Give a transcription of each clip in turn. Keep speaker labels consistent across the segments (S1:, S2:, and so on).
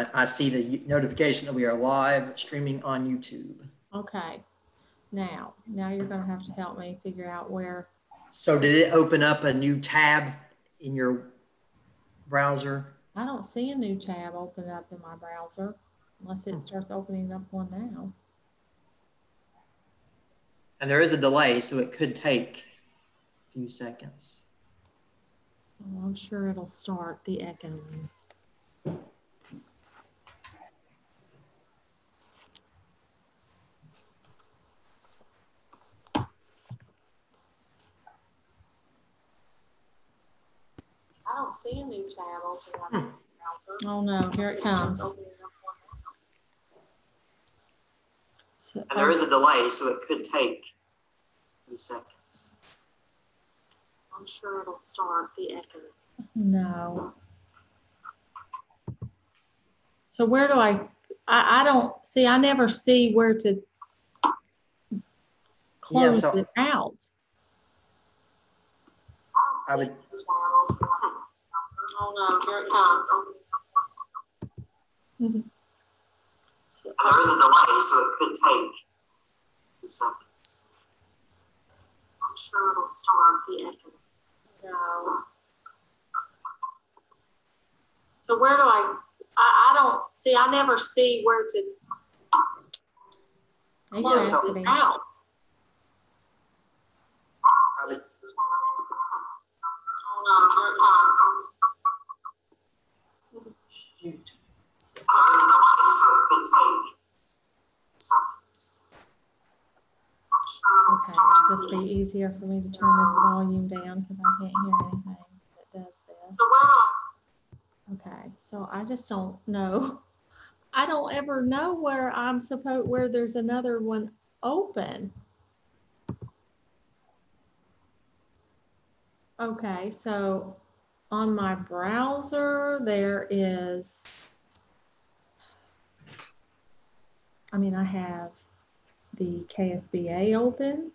S1: I, I see the notification that we are live streaming on YouTube.
S2: Okay. Now, now you're gonna have to help me figure out where,
S1: So did it open up a new tab in your browser?
S2: I don't see a new tab open up in my browser unless it hmm. starts opening up one now.
S1: And there is a delay, so it could take a few seconds.
S2: Well, I'm sure it'll start the echoing. I don't see a new tab open up in the browser. Oh no, here it comes. So,
S1: And there is a delay, so it could take a few seconds.
S2: I'm sure it'll start the echo. No. So where do I, I, I don't, see, I never see where to close
S1: so-
S2: it out.
S1: I would,
S2: Oh no, here it comes. So-
S1: there is a delay, so it could take a few seconds.
S2: I'm sure it'll start the echo. No. So where do I, I, I don't, see, I never see where to close
S1: so-
S2: it out.
S1: I would,
S2: Oh no, here it um, comes.
S1: shoot. There is a delay, so it could take a few seconds.
S2: Okay, it'll just be easier for me to turn this volume down because I can't hear anything that does this. Okay, so I just don't know. I don't ever know where I'm supposed, where there's another one open. Okay, so on my browser, there is, I mean, I have the KSBA open.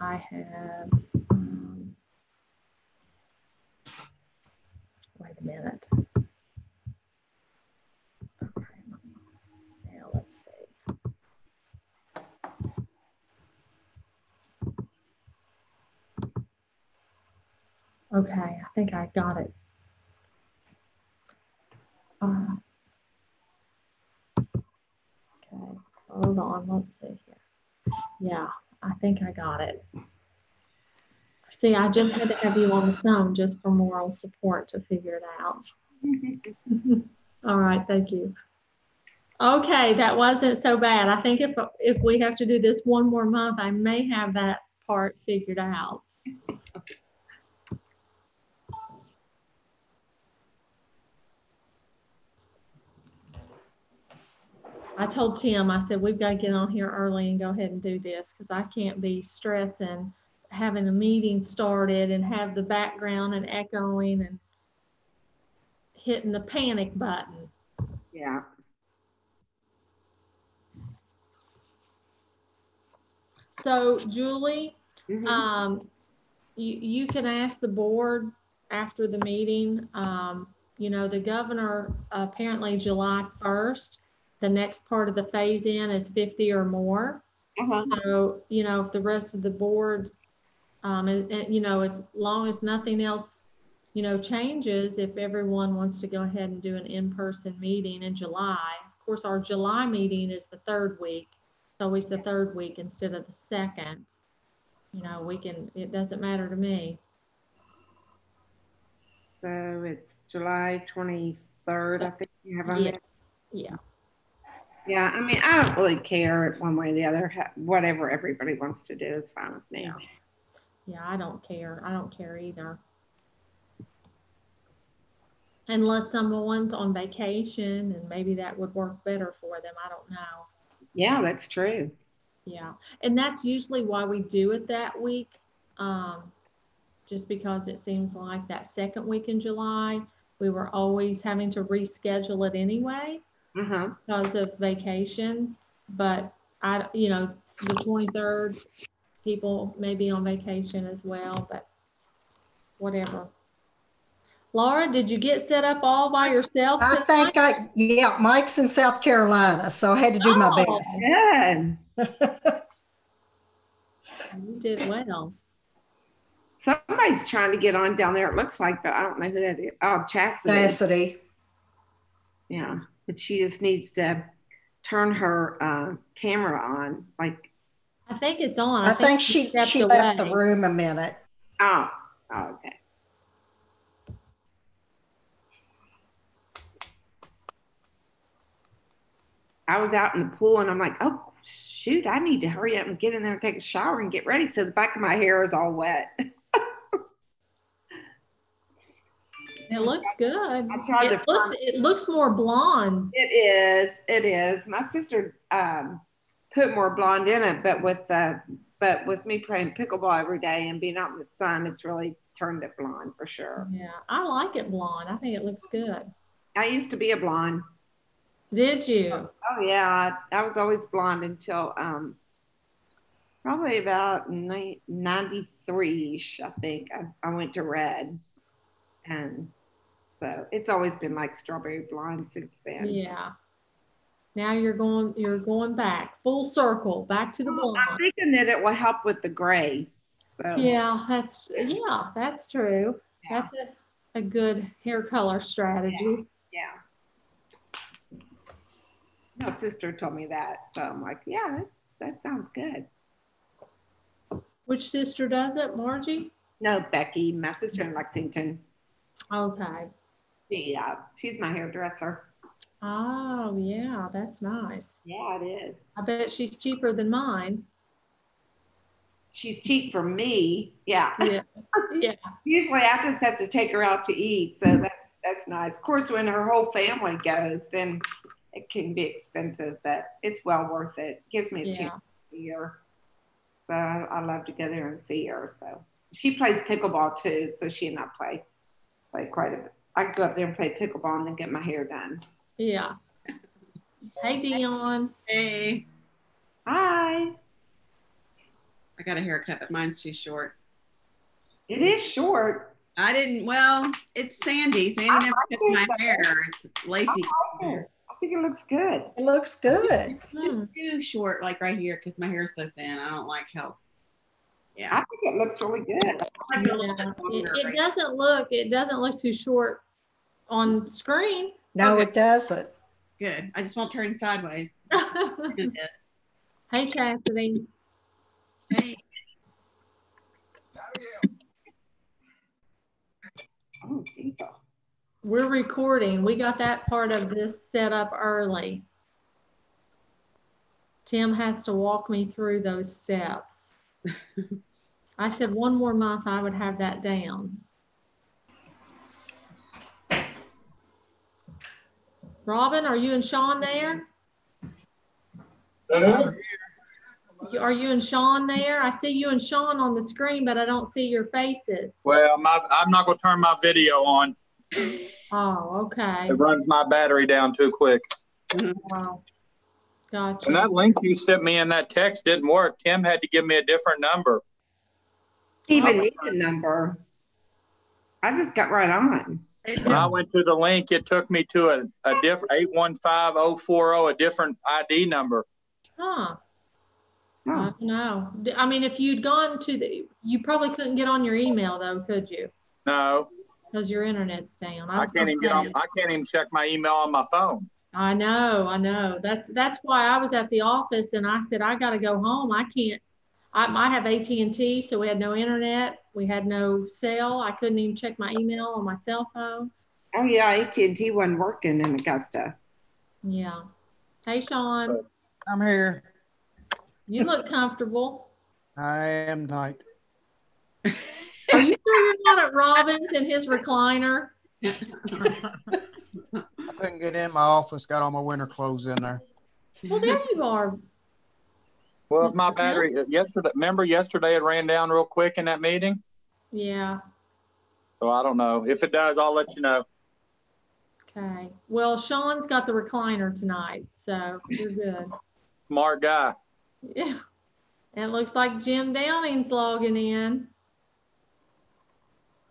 S2: I have, um, wait a minute. Okay, now let's see. Okay, I think I got it. Uh, Okay, hold on, let's see here. Yeah, I think I got it. See, I just had to have you on the phone just for moral support to figure it out. All right, thank you. Okay, that wasn't so bad. I think if, if we have to do this one more month, I may have that part figured out. I told Tim, I said, we've got to get on here early and go ahead and do this because I can't be stressing having a meeting started and have the background and echoing and hitting the panic button.
S3: Yeah.
S2: So Julie,
S3: Mhm.
S2: um, you, you can ask the board after the meeting. Um, you know, the governor apparently July 1st, the next part of the phase in is 50 or more.
S3: Uh-huh.
S2: So, you know, if the rest of the board, um, and, and, you know, as long as nothing else, you know, changes, if everyone wants to go ahead and do an in-person meeting in July. Of course, our July meeting is the third week. It's always the third week instead of the second. You know, we can, it doesn't matter to me.
S3: So it's July twenty-third, I think you have on
S2: Yeah.
S3: there.
S2: Yeah.
S3: Yeah, I mean, I don't really care one way or the other. Whatever everybody wants to do is fine with me.
S2: Yeah. Yeah, I don't care. I don't care either. Unless someone's on vacation and maybe that would work better for them. I don't know.
S3: Yeah, that's true.
S2: Yeah, and that's usually why we do it that week. Um, just because it seems like that second week in July, we were always having to reschedule it anyway
S3: Uh-huh.
S2: because of vacations. But I, you know, the twenty-third, people may be on vacation as well, but whatever. Laura, did you get set up all by yourself?
S4: I
S2: tonight?
S4: think I, yeah, Mike's in South Carolina, so I had to do my
S2: Oh.
S4: best.
S3: Good.
S2: You did well.
S3: Somebody's trying to get on down there, it looks like, but I don't know who that is. Oh, Chastity.
S4: Cassidy.
S3: Yeah, but she just needs to turn her uh, camera on. Like,
S2: I think it's on.
S4: I think she,
S2: stepped
S4: she left the room a minute.
S3: oh, oh okay. I was out in the pool and I'm like, oh, shoot, I need to hurry up and get in there and take a shower and get ready. So the back of my hair is all wet.
S2: It looks good.
S3: I tried
S2: It
S3: to
S2: looks,
S3: find-
S2: it looks more blonde.
S3: It is. It is. My sister um, put more blonde in it, but with uh, but with me playing pickleball every day and being out in the sun, it's really turned it blonde for sure.
S2: Yeah, I like it blonde. I think it looks good.
S3: I used to be a blonde.
S2: Did you?
S3: Oh yeah, I, I was always blonde until um, probably about ninety three ish. I think I, I went to red, and so it's always been like strawberry blonde since then.
S2: Yeah. Now you're going, you're going back, full circle, back to the blonde.
S3: I'm thinking that it will help with the gray. So
S2: Yeah, that's, yeah, that's true.
S3: Yeah.
S2: That's a, a good hair color strategy.
S3: Yeah. My sister told me that, so I'm like, yeah, that's that sounds good.
S2: Which sister does it? Margie?
S3: No, Becky, my sister in Lexington.
S2: Okay.
S3: She, uh, she's my hairdresser.
S2: Oh, yeah, that's nice.
S3: Yeah, it is.
S2: I bet she's cheaper than mine.
S3: She's cheap for me. Yeah.
S2: Yeah. Yeah.
S3: Usually, I just have to take her out to eat, so that's that's nice. Of course, when her whole family goes, then it can be expensive, but it's well worth it. Gives me a
S2: Yeah.
S3: chance to see her. So I, I love to go there and see her. So she plays pickleball too. So she and I play play quite a bit. I go up there and play pickleball and then get my hair done.
S2: Yeah. Hey, Dion.
S5: Hey,
S3: Hi.
S5: I got a haircut, but mine's too short.
S3: It is short.
S5: I didn't, well, it's Sandy. Sandy
S3: I
S5: never
S3: like
S5: cut my
S3: it.
S5: hair. It's lacy.
S3: I like it. I think it looks good.
S4: It looks good.
S5: Just hmm. too short, like right here, because my hair's so thin. I don't like how. Yeah, I
S3: think it looks really good.
S5: Like it
S2: Yeah. It, it
S5: right?
S2: doesn't look, it doesn't look too short on screen.
S4: No,
S5: Okay.
S4: it doesn't.
S5: Good. I just won't turn sideways. It is.
S2: Hey, Chastity.
S5: Hey,
S3: Oh, diesel.
S2: We're recording. We got that part of this set up early. Tim has to walk me through those steps. I said one more month, I would have that down. Robin, are you and Sean there? You- Are you and Sean there? I see you and Sean on the screen, but I don't see your faces.
S6: Well, my, I'm not gonna turn my video on.
S2: Oh, okay.
S6: It runs my battery down too quick.
S2: Wow. Gotcha.
S6: And that link you sent me in that text didn't work. Tim had to give me a different number.
S3: Even need a number. I just got right on.
S6: When I went to the link, it took me to a, a different eight one five oh four oh, a different ID number. Hmm.
S2: Huh. I don't know. D- I mean, if you'd gone to the, you probably couldn't get on your email though, could you?
S6: No,
S2: Because your internet's down. I
S6: I can't
S2: gonna
S6: even get on. I can't even check my email on my phone.
S2: I know, I know. That's, that's why I was at the office and I said, I gotta go home. I can't. I, I have AT&T, so we had no internet. We had no cell. I couldn't even check my email on my cell phone.
S3: oh yeah, AT&T wasn't working in Augusta.
S2: Yeah. Hey, Sean,
S7: I'm here.
S2: you look comfortable.
S7: I am tonight.
S2: Are you sure you're not at Robin's in his recliner?
S7: I couldn't get in my office, got all my winter clothes in there.
S2: Well, there you are.
S6: Well, my battery uh, yesterday. Remember yesterday it ran down real quick in that meeting.
S2: Yeah.
S6: So I don't know if it does. I'll let you know.
S2: Okay. Well, Sean's got the recliner tonight, so you're good.
S6: Smart guy.
S2: Yeah. And it looks like Jim Downing's logging in.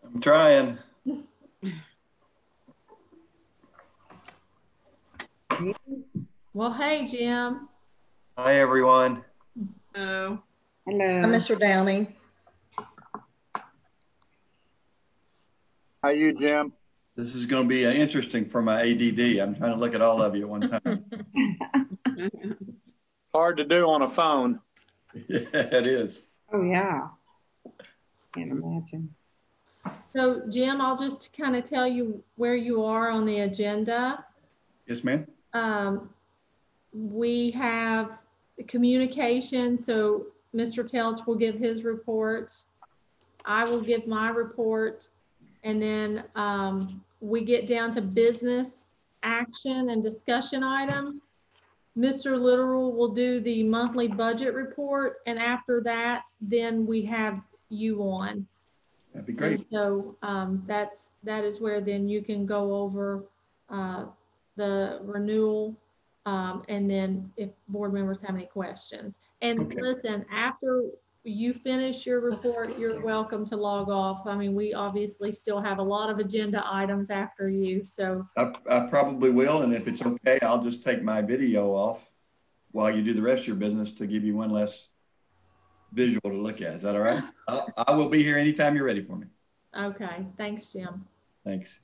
S8: I'm trying.
S2: well, hey, Jim.
S8: Hi, everyone.
S5: Oh,
S3: Hello.
S4: Hi, Mr. Downey.
S6: How you, Jim?
S8: This is going to be uh, interesting for my ADD. I'm trying to look at all of you at one time.
S6: Hard to do on a phone.
S8: Yeah, it is.
S3: Oh, yeah. Can't imagine.
S2: So Jim, I'll just kind of tell you where you are on the agenda.
S8: Yes, ma'am.
S2: Um, we have communication, so Mr. Kelch will give his report. I will give my report. And then, um, we get down to business action and discussion items. Mr. Literal will do the monthly budget report, and after that, then we have you on.
S8: That'd be great.
S2: And So um, that's, that is where then you can go over uh, the renewal. Um, And then if board members have any questions. And
S8: Okay.
S2: listen, after you finish your report, you're welcome to log off. I mean, we obviously still have a lot of agenda items after you, so.
S8: I, I probably will, and if it's okay, I'll just take my video off while you do the rest of your business to give you one less visual to look at. Is that all right? I, I will be here anytime you're ready for me.
S2: Okay, thanks, Jim.
S8: Thanks.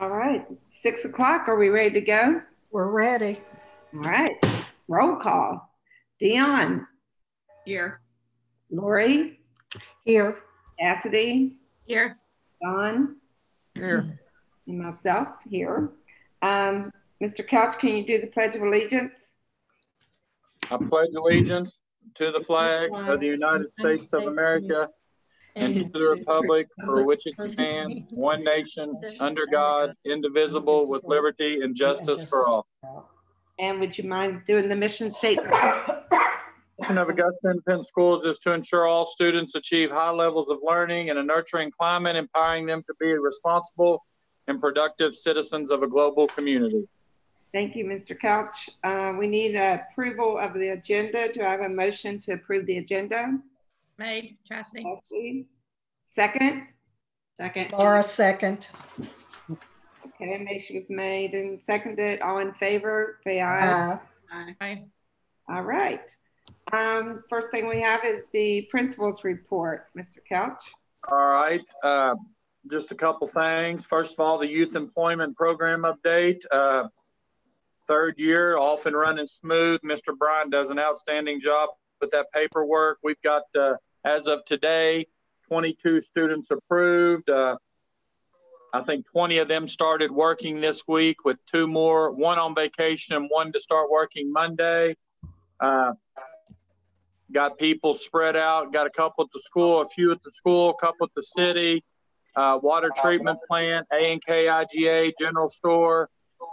S3: All right, six o'clock. Are we ready to go?
S4: We're ready.
S3: All right, roll call. Dion,
S5: here.
S3: Lori,
S4: Here.
S3: Cassidy,
S5: Here.
S3: Don,
S7: Here.
S3: and myself here. Um, Mr. Couch, can you do the Pledge of Allegiance?
S6: I pledge allegiance to the flag of the United States of America and to the republic for which it stands, one nation, under God, indivisible, with liberty and justice for all.
S3: And would you mind doing the mission statement?
S6: mission of Augusta Independent Schools is to ensure all students achieve high levels of learning in a nurturing climate, empowering them to be responsible and productive citizens of a global community.
S3: Thank you, Mr. Couch. Uh, we need approval of the agenda. Do I have a motion to approve the agenda?
S5: Made, Chastity.
S3: Cassidy? Second?
S5: Second.
S4: Laura, second.
S3: Okay, a motion was made and seconded. All in favor, say aye.
S4: Uh,
S5: Aye.
S3: All right. Um, first thing we have is the principal's report. Mr. Couch?
S6: All right, uh, just a couple things. First of all, the youth employment program update. Uh, third year, off and running smooth. Mr. Bryan does an outstanding job with that paperwork. We've got, uh, as of today, 22 students approved. Uh, I think 20 of them started working this week with two more, one on vacation and one to start working Monday. Uh, got people spread out, got a couple at the school, a few at the school, a couple at the city, uh, water treatment plant, A and K IGA, general store,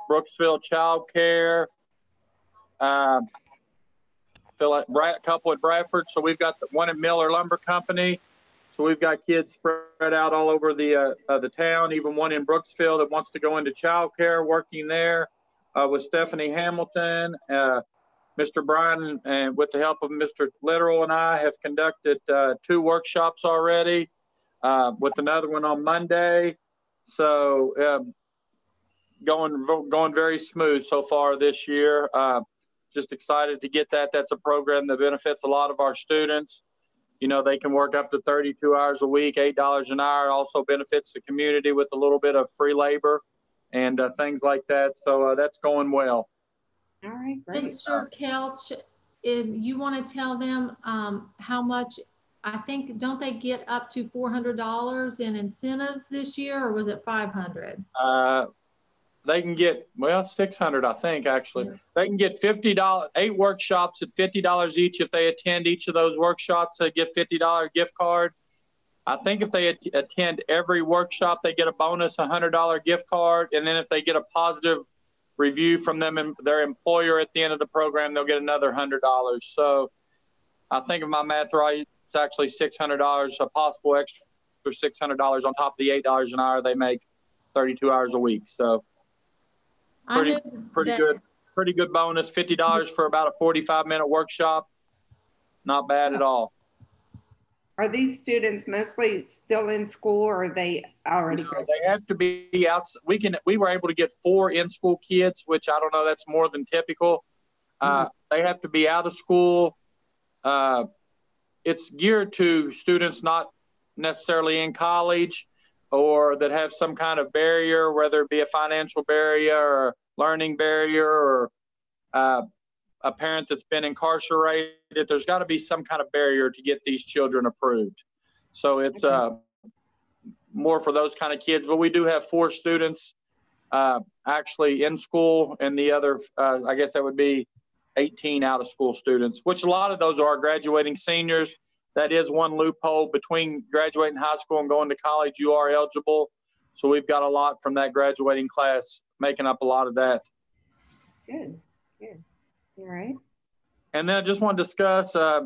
S6: Brooksville Child Care, uh, like Brad, couple at Bradford. So we've got one at Miller Lumber Company. So we've got kids spread out all over the uh, uh, the town. Even one in Brooksville that wants to go into child care, working there uh, with Stephanie Hamilton. Uh, Mr. Bryan, and with the help of Mr. Literal and I, have conducted uh, two workshops already, uh, with another one on Monday. So um, going going very smooth so far this year. Just excited to get that. That's a program that benefits a lot of our students. You know, they can work up to 32 hours a week, $8 an hour. It also benefits the community with a little bit of free labor and uh, things like that. So uh, that's going well.
S3: All right, great.
S2: Mr. Kelch, if you want to tell them um, how much, I think, don't they get up to $400 in incentives this year, or was it 500?
S6: Uh, they can get well 600 i think actually. They can get $50 eight workshops at $50 each if they attend each of those workshops they get $50 gift card. I think if they at- attend every workshop they get a bonus $100 gift card and then if they get a positive review from them and their employer at the end of the program they'll get another $100 so i think if my math right it's actually $600 a possible extra $600 on top of the $8 an hour they make 32 hours a week. So Pretty-
S2: knew
S6: pretty good pretty good bonus $50 for about a 45 minute workshop not bad at all
S3: Are these students mostly still in school or are they already?
S6: They have to be out. We can. We were able to get four in-school kids, which I don't know. That's more than typical. Uh, they have to be out of school. Uh, it's geared to students not necessarily in college or that have some kind of barrier, whether it be a financial barrier or learning barrier or uh, a parent that's been incarcerated. There's got to be some kind of barrier to get these children approved. So it's uh, more for those kind of kids. But we do have four students uh, actually in school, and the other, uh, I guess that would be 18 out of school students, which a lot of those are graduating seniors. That is one loophole between graduating high school and going to college. You are eligible. So we've got a lot from that graduating class making up a lot of that.
S3: Good, good. All right.
S6: And then I just want to discuss, uh,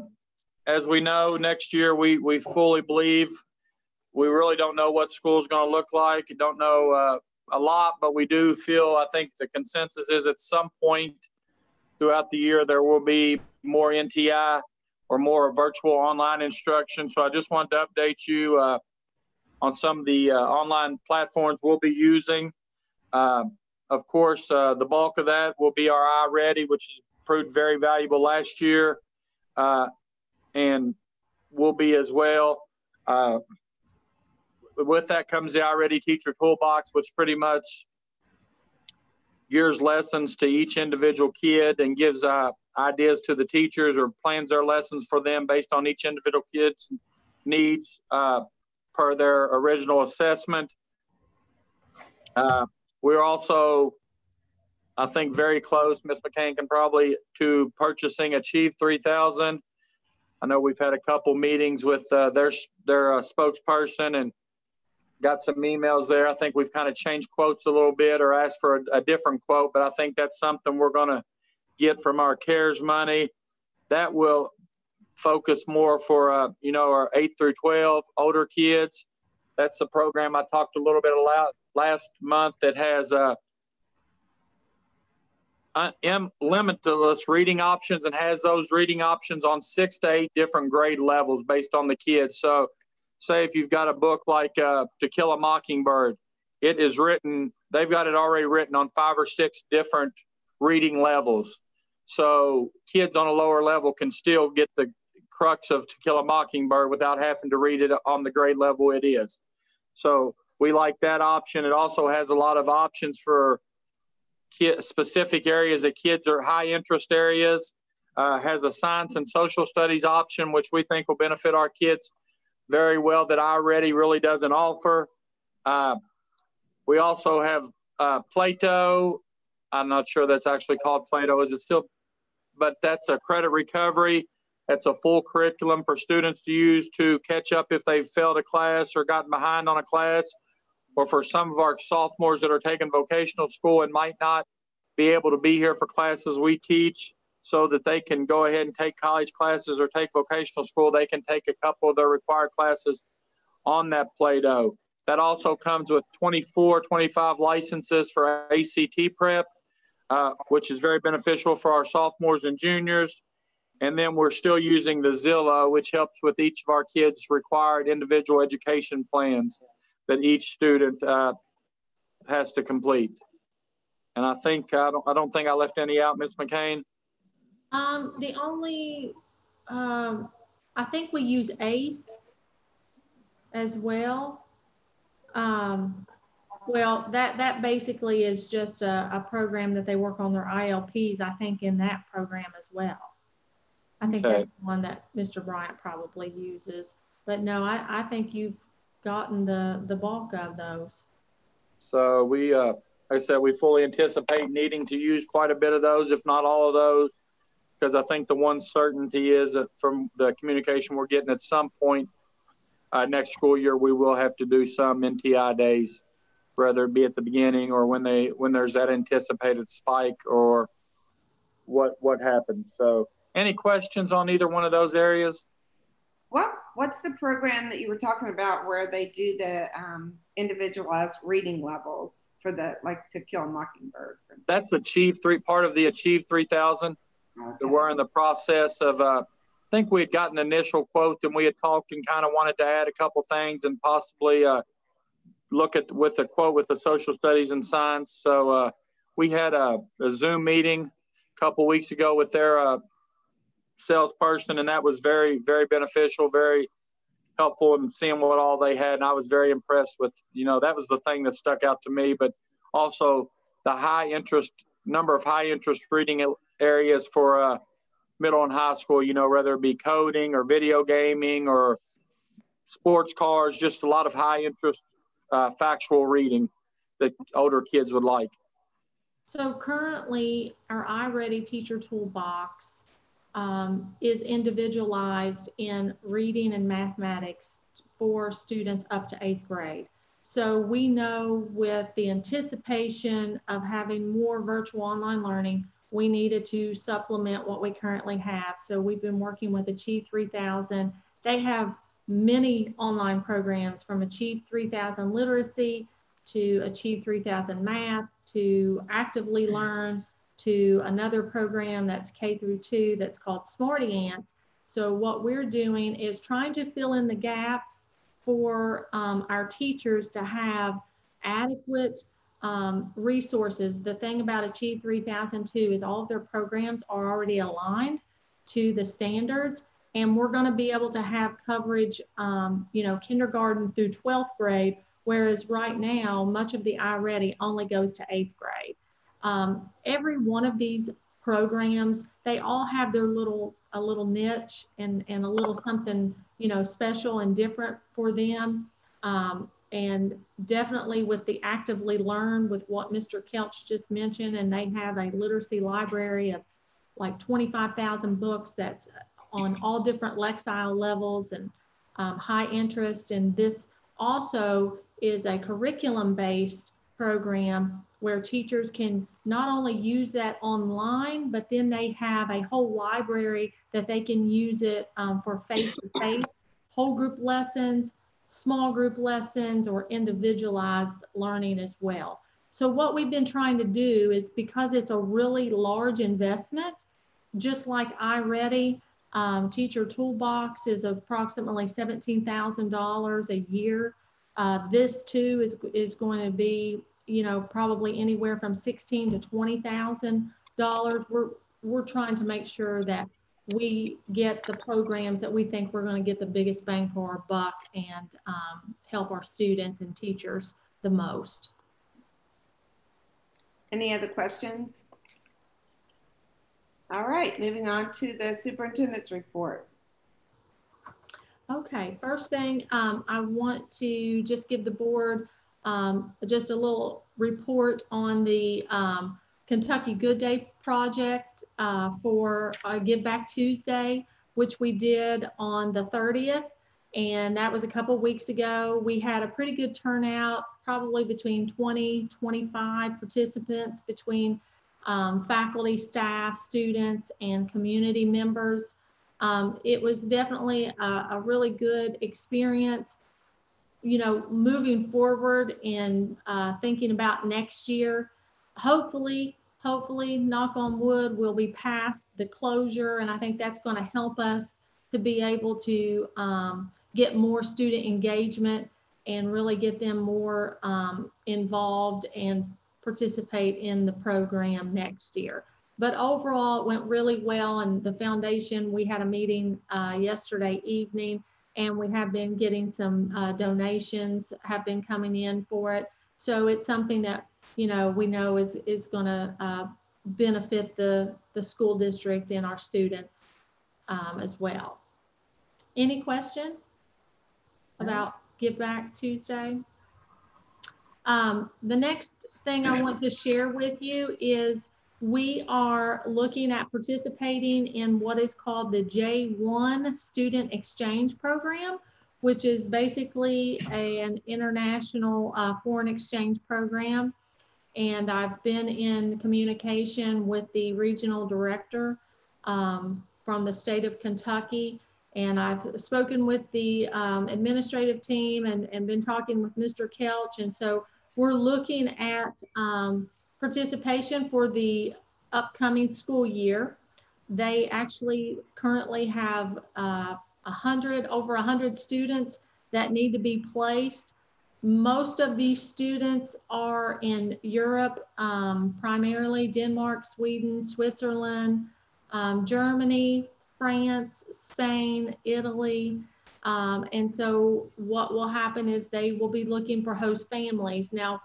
S6: as we know, next year we we fully believe we really don't know what school is going to look like. Don't know uh, a lot, but we do feel. I think the consensus is at some point throughout the year there will be more NTI or more virtual online instruction. So I just wanted to update you uh, on some of the uh, online platforms we'll be using. Uh, of course, uh, the bulk of that will be our iReady, which proved very valuable last year, uh, and will be as well. Uh, with that comes the iReady Teacher Toolbox, which pretty much gears lessons to each individual kid and gives ideas to the teachers or plans their lessons for them based on each individual kid's needs uh, per their original assessment. Uh, we're also, I think, very close, Ms. McCain can probably, to purchasing Achieve 3000. I know we've had a couple meetings with uh, their, their uh, spokesperson and got some emails there. I think we've kind of changed quotes a little bit or asked for a, a different quote, but I think that's something we're going to get from our CARES money. That will focus more for, uh, you know, our 8 through 12 older kids. That's the program I talked a little bit about last month that has uh, limitless reading options and has those reading options on six to eight different grade levels based on the kids. So, say if you've got a book like uh, To Kill a Mockingbird, it is written, they've got it already written on five or six different reading levels. So kids on a lower level can still get the crux of To Kill a Mockingbird without having to read it on the grade level it is. So we like that option. It also has a lot of options for specific areas that kids are high interest areas. Uh, has a science and social studies option, which we think will benefit our kids very well that iReady really doesn't offer. Uh, we also have uh, Plato. I'm not sure that's actually called Plato. Is it still? But that's a credit recovery. That's a full curriculum for students to use to catch up if they've failed a class or gotten behind on a class, or for some of our sophomores that are taking vocational school and might not be able to be here for classes we teach so that they can go ahead and take college classes or take vocational school. They can take a couple of their required classes on that Plato. That also comes with 24, 25 licenses for ACT prep, uh, which is very beneficial for our sophomores and juniors. And then we're still using the Xello, which helps with each of our kids' required individual education plans that each student uh, has to complete. And I think I don't I don't think I left any out, Ms. McCain.
S2: Um, the only, um, I think we use ACE as well. Um, well, that that basically is just a, a program that they work on their ILPs. I think in that program as well. I think
S6: Okay.
S2: that's the one that Mr. Bryant probably uses. But no, I, I think you've gotten the the bulk of those.
S6: So we, uh, like I said, we fully anticipate needing to use quite a bit of those, if not all of those, because I think the one certainty is that from the communication we're getting at some point uh, next school year, we will have to do some NTI days, whether it be at the beginning or when they when there's that anticipated spike or what what happens. So, any questions on either one of those areas?
S3: What What's the program that you were talking about where they do the um, individualized reading levels for the like to kill a mockingbird?
S6: That's Achieve three part of the Achieve three thousand.
S3: Okay.
S6: we're in the process of, uh, I think we had gotten an initial quote and we had talked and kind of wanted to add a couple things and possibly uh, look at with the quote with the social studies and science. So uh, we had a, a, Zoom meeting a couple weeks ago with their uh, salesperson, and that was very, very beneficial, very helpful in seeing what all they had. And I was very impressed with, you know, that was the thing that stuck out to me, but also the high interest number of high interest reading areas for uh, middle and high school, you know, whether it be coding or video gaming or sports cars, just a lot of high interest uh, factual reading that older kids would like.
S2: So currently, our iReady teacher toolbox um, is individualized in reading and mathematics for students up to eighth grade. So we know with the anticipation of having more virtual online learning, we needed to supplement what we currently have. So we've been working with Achieve 3000. They have many online programs from Achieve 3000 Literacy to Achieve 3000 Math to Actively Learn to another program that's K through two that's called Smarty Ants. So what we're doing is trying to fill in the gaps for um, our teachers to have adequate um, resources. The thing about Achieve 3002 is all of their programs are already aligned to the standards and we're going to be able to have coverage, um, you know, kindergarten through 12th grade, whereas right now, much of the iReady only goes to eighth grade. Um, every one of these programs, they all have their little, a little niche and, and a little something, you know, special and different for them. Um, and definitely with the actively learn with what Mr. Kelch just mentioned, and they have a literacy library of like 25,000 books that's on all different Lexile levels and um, high interest. And this also is a curriculum based program where teachers can not only use that online, but then they have a whole library that they can use it um, for face to face, whole group lessons, small group lessons, or individualized learning as well. So, what we've been trying to do is because it's a really large investment, just like iReady, um, teacher toolbox is approximately $17,000 a year. Uh, this too is, is going to be you know, probably anywhere from sixteen to twenty thousand dollars. We're we're trying to make sure that we get the programs that we think we're going to get the biggest bang for our buck and um, help our students and teachers the most.
S3: Any other questions? All right, moving on to the superintendent's report.
S2: Okay, first thing um, I want to just give the board um, just a little report on the um, Kentucky Good Day project uh, for uh, Give Back Tuesday, which we did on the 30th. And that was a couple weeks ago. We had a pretty good turnout, probably between 20, 25 participants between um, faculty, staff, students, and community members. Um, it was definitely a, a really good experience you know, moving forward and uh, thinking about next year, hopefully, hopefully, knock on wood, we'll be past the closure. And I think that's going to help us to be able to um, get more student engagement and really get them more um, involved and participate in the program next year. But overall, it went really well. And the foundation, we had a meeting uh, yesterday evening and we have been getting some uh, donations have been coming in for it. So it's something that you know we know is is going to uh, benefit the the school district and our students um, as well. Any questions about Give Back Tuesday? Um, the next thing I want to share with you is we are looking at participating in what is called the J1 Student Exchange Program, which is basically a, an international uh, foreign exchange program. And I've been in communication with the regional director um, from the state of Kentucky. And I've spoken with the um, administrative team and, and been talking with Mr. Kelch. And so we're looking at um, participation for the upcoming school year. they actually currently have uh, a hundred, over a hundred students that need to be placed. Most of these students are in Europe, um, primarily Denmark, Sweden, Switzerland, um, Germany, France, Spain, Italy. Um, and so what will happen is they will be looking for host families. Now,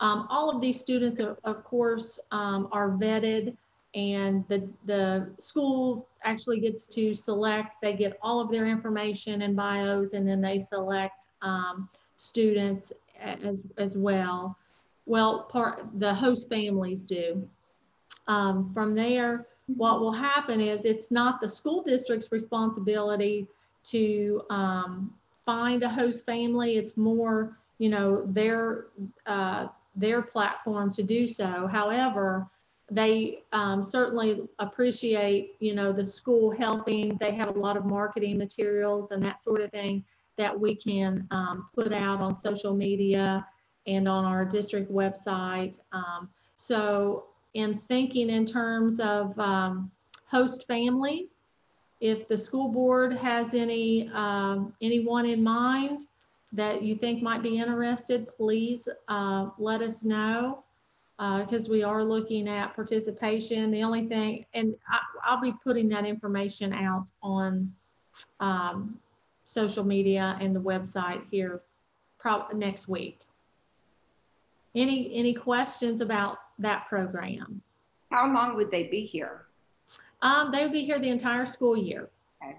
S2: um, all of these students, of, of course, um, are vetted and the, the school actually gets to select, they get all of their information and bios and then they select um, students as, as well. Well, part, the host families do. Um, from there, what will happen is it's not the school district's responsibility to um, find a host family. It's more, you know, their uh, their platform to do so. However, they um, certainly appreciate, you know, the school helping. They have a lot of marketing materials and that sort of thing that we can um, put out on social media and on our district website. Um, so in thinking in terms of um, host families, if the school board has any um, anyone in mind that you think might be interested, please uh, let us know because uh, we are looking at participation. The only thing, and I, will be putting that information out on um, social media and the website here probably next week. Any any questions about that program?
S3: How long would they be here?
S2: Um, they would be here the entire school year.
S3: Okay.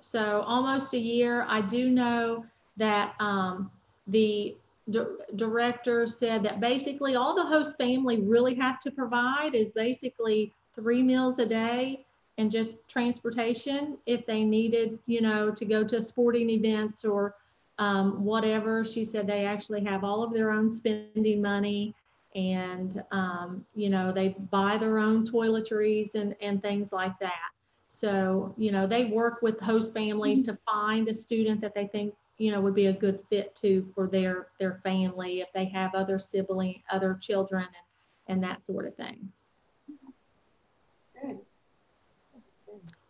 S2: So almost a year. I do know that um, the d- director said that basically all the host family really has to provide is basically three meals a day and just transportation if they needed, you know, to go to sporting events or um, whatever. She said they actually have all of their own spending money and um, you know they buy their own toiletries and, and things like that. So you know they work with host families to find a student that they think you know would be a good fit to for their their family if they have other sibling other children and and that sort of thing.
S3: Good.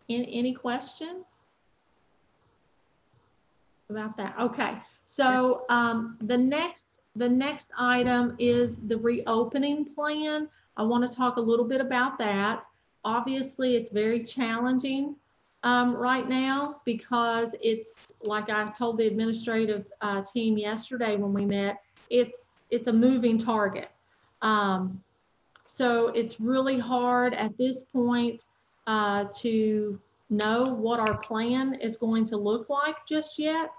S2: any, any questions? About that. Okay. So um, the next the next item is the reopening plan. I want to talk a little bit about that. Obviously, it's very challenging um, right now because it's like I told the administrative uh, team yesterday when we met, it's it's a moving target. Um, so it's really hard at this point uh, to know what our plan is going to look like just yet.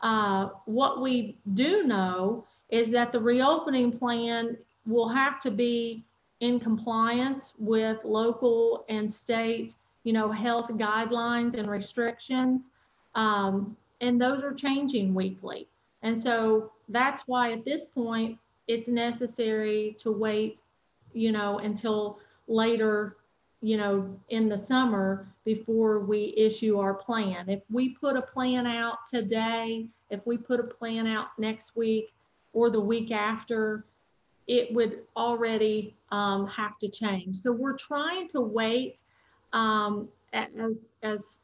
S2: Uh, what we do know is that the reopening plan will have to be in compliance with local and state, you know, health guidelines and restrictions. Um, and those are changing weekly. And so that's why at this point, it's necessary to wait, you know, until later, you know, in the summer before we issue our plan. If we put a plan out today, if we put a plan out next week, or the week after, it would already um, have to change. So we're trying to wait um, as, as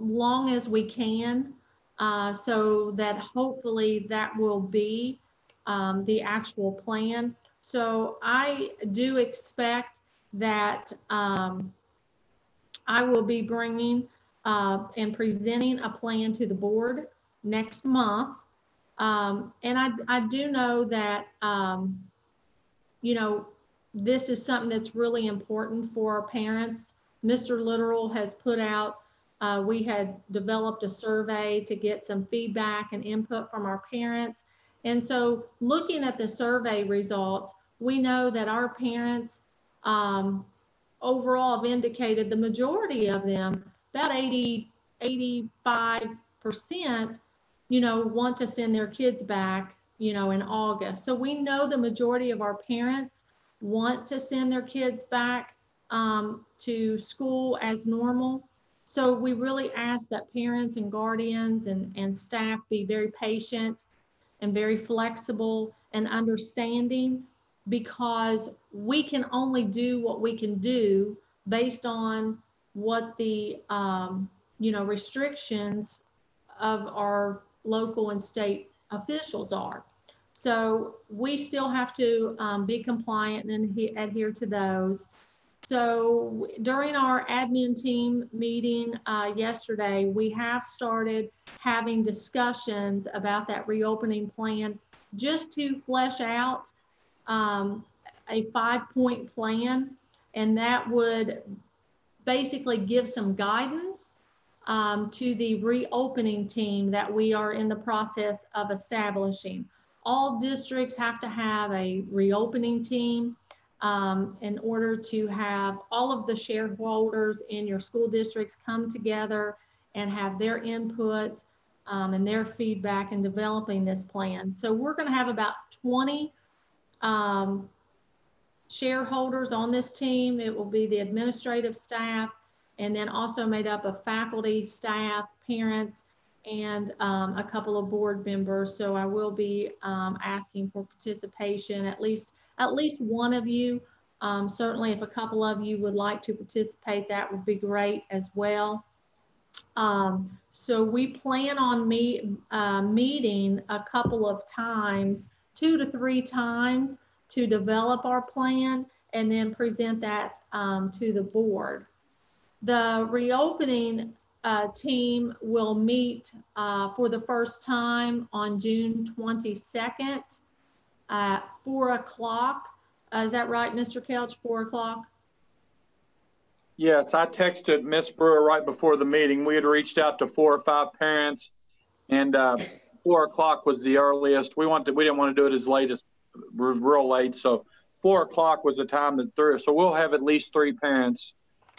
S2: long as we can uh, so that hopefully that will be um, the actual plan. So I do expect that um, I will be bringing uh, and presenting a plan to the board next month. Um, and I, I do know that, um, you know, this is something that's really important for our parents. Mr. Literal has put out, uh, we had developed a survey to get some feedback and input from our parents. And so looking at the survey results, we know that our parents um, overall have indicated the majority of them, about 80, 85%, you know, want to send their kids back, you know, in August. So we know the majority of our parents want to send their kids back um, to school as normal. So we really ask that parents and guardians and, and staff be very patient and very flexible and understanding because we can only do what we can do based on what the, um, you know, restrictions of our local and state officials are. So we still have to um, be compliant and adhere to those. So during our admin team meeting uh, yesterday, we have started having discussions about that reopening plan just to flesh out um, a five-point plan. And that would basically give some guidance um, to the reopening team that we are in the process of establishing. All districts have to have a reopening team um, in order to have all of the shareholders in your school districts come together and have their input um, and their feedback in developing this plan. So we're going to have about 20 um, shareholders on this team. It will be the administrative staff and then also made up of faculty, staff, parents, and um, a couple of board members. So I will be um, asking for participation, at least at least one of you. Um, certainly, if a couple of you would like to participate, that would be great as well. Um, so we plan on meet, uh, meeting a couple of times, two to three times, to develop our plan and then present that um, to the board. The reopening uh, team will meet uh, for the first time on June 22nd at four o'clock. Uh, is that right, Mr. Couch, four o'clock?
S6: Yes, I texted Miss Brewer right before the meeting. We had reached out to four or five parents, and uh, four o'clock was the earliest. We wanted, we didn't want to do it as late as real late, so four o'clock was the time that through. So we'll have at least three parents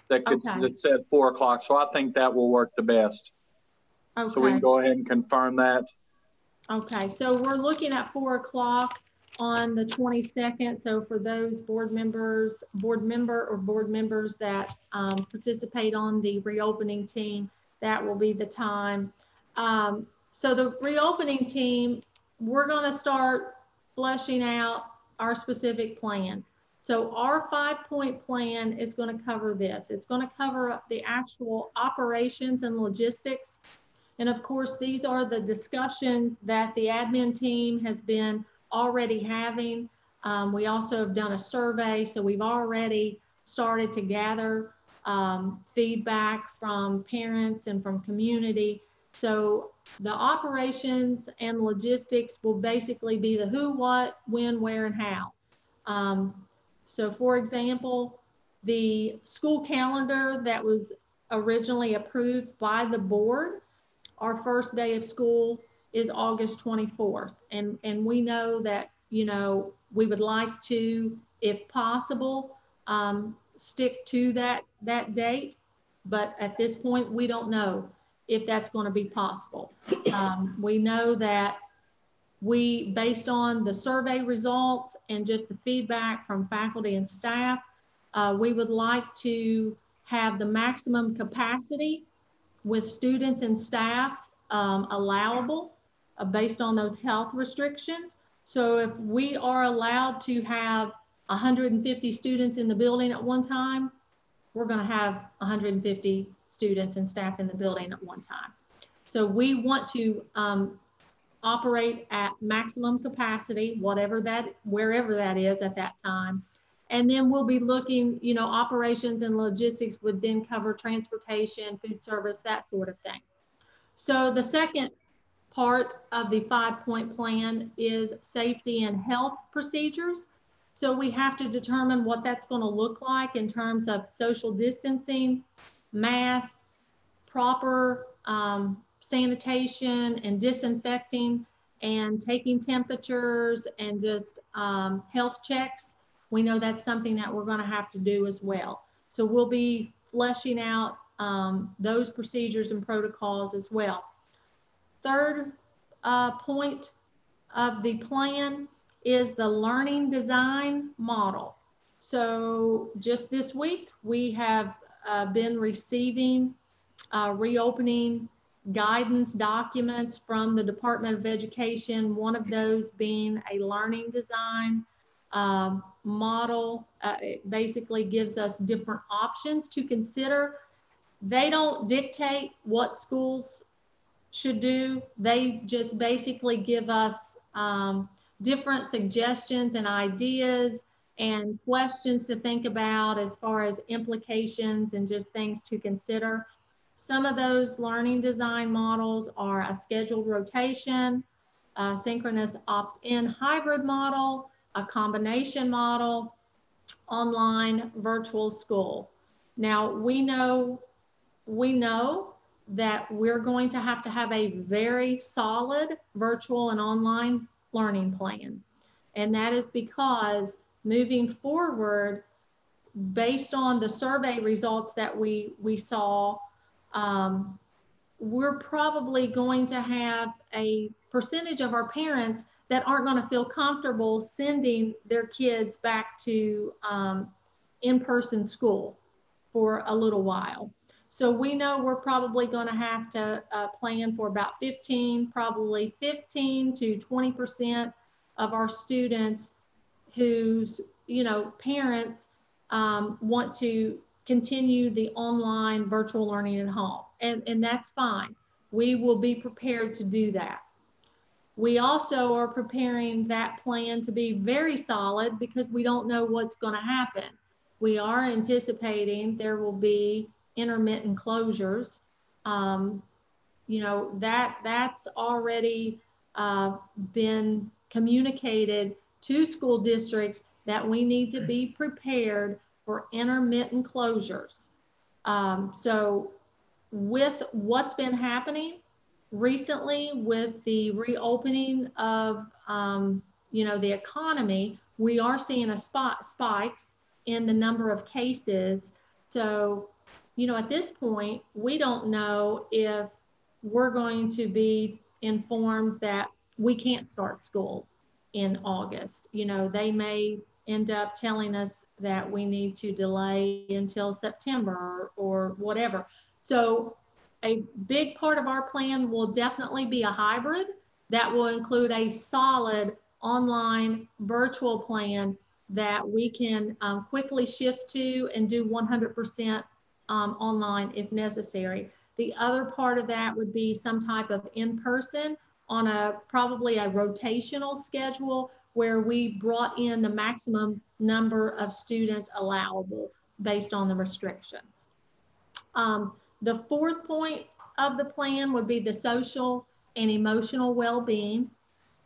S6: that could
S2: Okay.
S6: that said four o'clock. So I think that will work the best. So we
S2: Okay,
S6: can go ahead and confirm that.
S2: okay, so we're looking at four o'clock on the twenty-second. So for those board members, board member or board members that um, participate on the reopening team, that will be the time. Um, so the reopening team, we're gonna start fleshing out our specific plan. So our five-point plan is gonna cover this. It's gonna cover up the actual operations and logistics. And of course, these are the discussions that the admin team has been already having. Um, we also have done a survey, so we've already started to gather um, feedback from parents and from community. So the operations and logistics will basically be the who, what, when, where, and how. Um, so for example, the school calendar that was originally approved by the board, our first day of school is August 24th. And, and we know that, you know, we would like to, if possible, um, stick to that, that date. But at this point, we don't know if that's going to be possible. Um, we know that we, based on the survey results and just the feedback from faculty and staff, uh, we would like to have the maximum capacity with students and staff um, allowable uh, based on those health restrictions. So if we are allowed to have 150 students in the building at one time, we're going to have 150 students and staff in the building at one time. So we want to um, operate at maximum capacity, whatever that, wherever that is at that time. And then we'll be looking, you know, operations and logistics would then cover transportation, food service, that sort of thing. So the second part of the five-point plan is safety and health procedures. So we have to determine what that's going to look like in terms of social distancing, masks, proper um, sanitation and disinfecting and taking temperatures and just um, health checks. We know that's something that we're going to have to do as well. So we'll be fleshing out um, those procedures and protocols as well. Third uh, point of the plan is the learning design model. So just this week, we have uh, been receiving uh, reopening guidance documents from the Department of Education, one of those being a learning design um, model. Uh, it basically gives us different options to consider they don't dictate what schools should do. They just basically give us um, different suggestions and ideas and questions to think about as far as implications and just things to consider. Some of those learning design models are a scheduled rotation, a synchronous opt-in hybrid model, a combination model, online virtual school. Now we know we know that we're going to have to have a very solid virtual and online learning plan. And that is because moving forward, based on the survey results that we, we saw, um, we're probably going to have a percentage of our parents that aren't going to feel comfortable sending their kids back to um, in-person school for a little while. So we know we're probably going to have to uh, plan for about 15, probably 15 to 20% of our students whose, you know, parents um, want to continue the online virtual learning at home. And, and that's fine. We will be prepared to do that. We also are preparing that plan to be very solid because we don't know what's going to happen. We are anticipating there will be intermittent closures. Um, you know, that that's already uh, been communicated to school districts that we need to be prepared for intermittent closures. Um, so with what's been happening recently with the reopening of, um, you know, the economy, we are seeing a spot spikes in the number of cases. So, you know, at this point, we don't know if we're going to be informed that we can't start school in August. You know, they may end up telling us that we need to delay until September or, whatever. So a big part of our plan will definitely be a hybrid that will include a solid online virtual plan that we can um, quickly shift to and do 100% um, online if necessary. The other part of that would be some type of in-person on a probably a rotational schedule where we brought in the maximum number of students allowable based on the restrictions. Um, the fourth point of the plan would be the social and emotional well-being.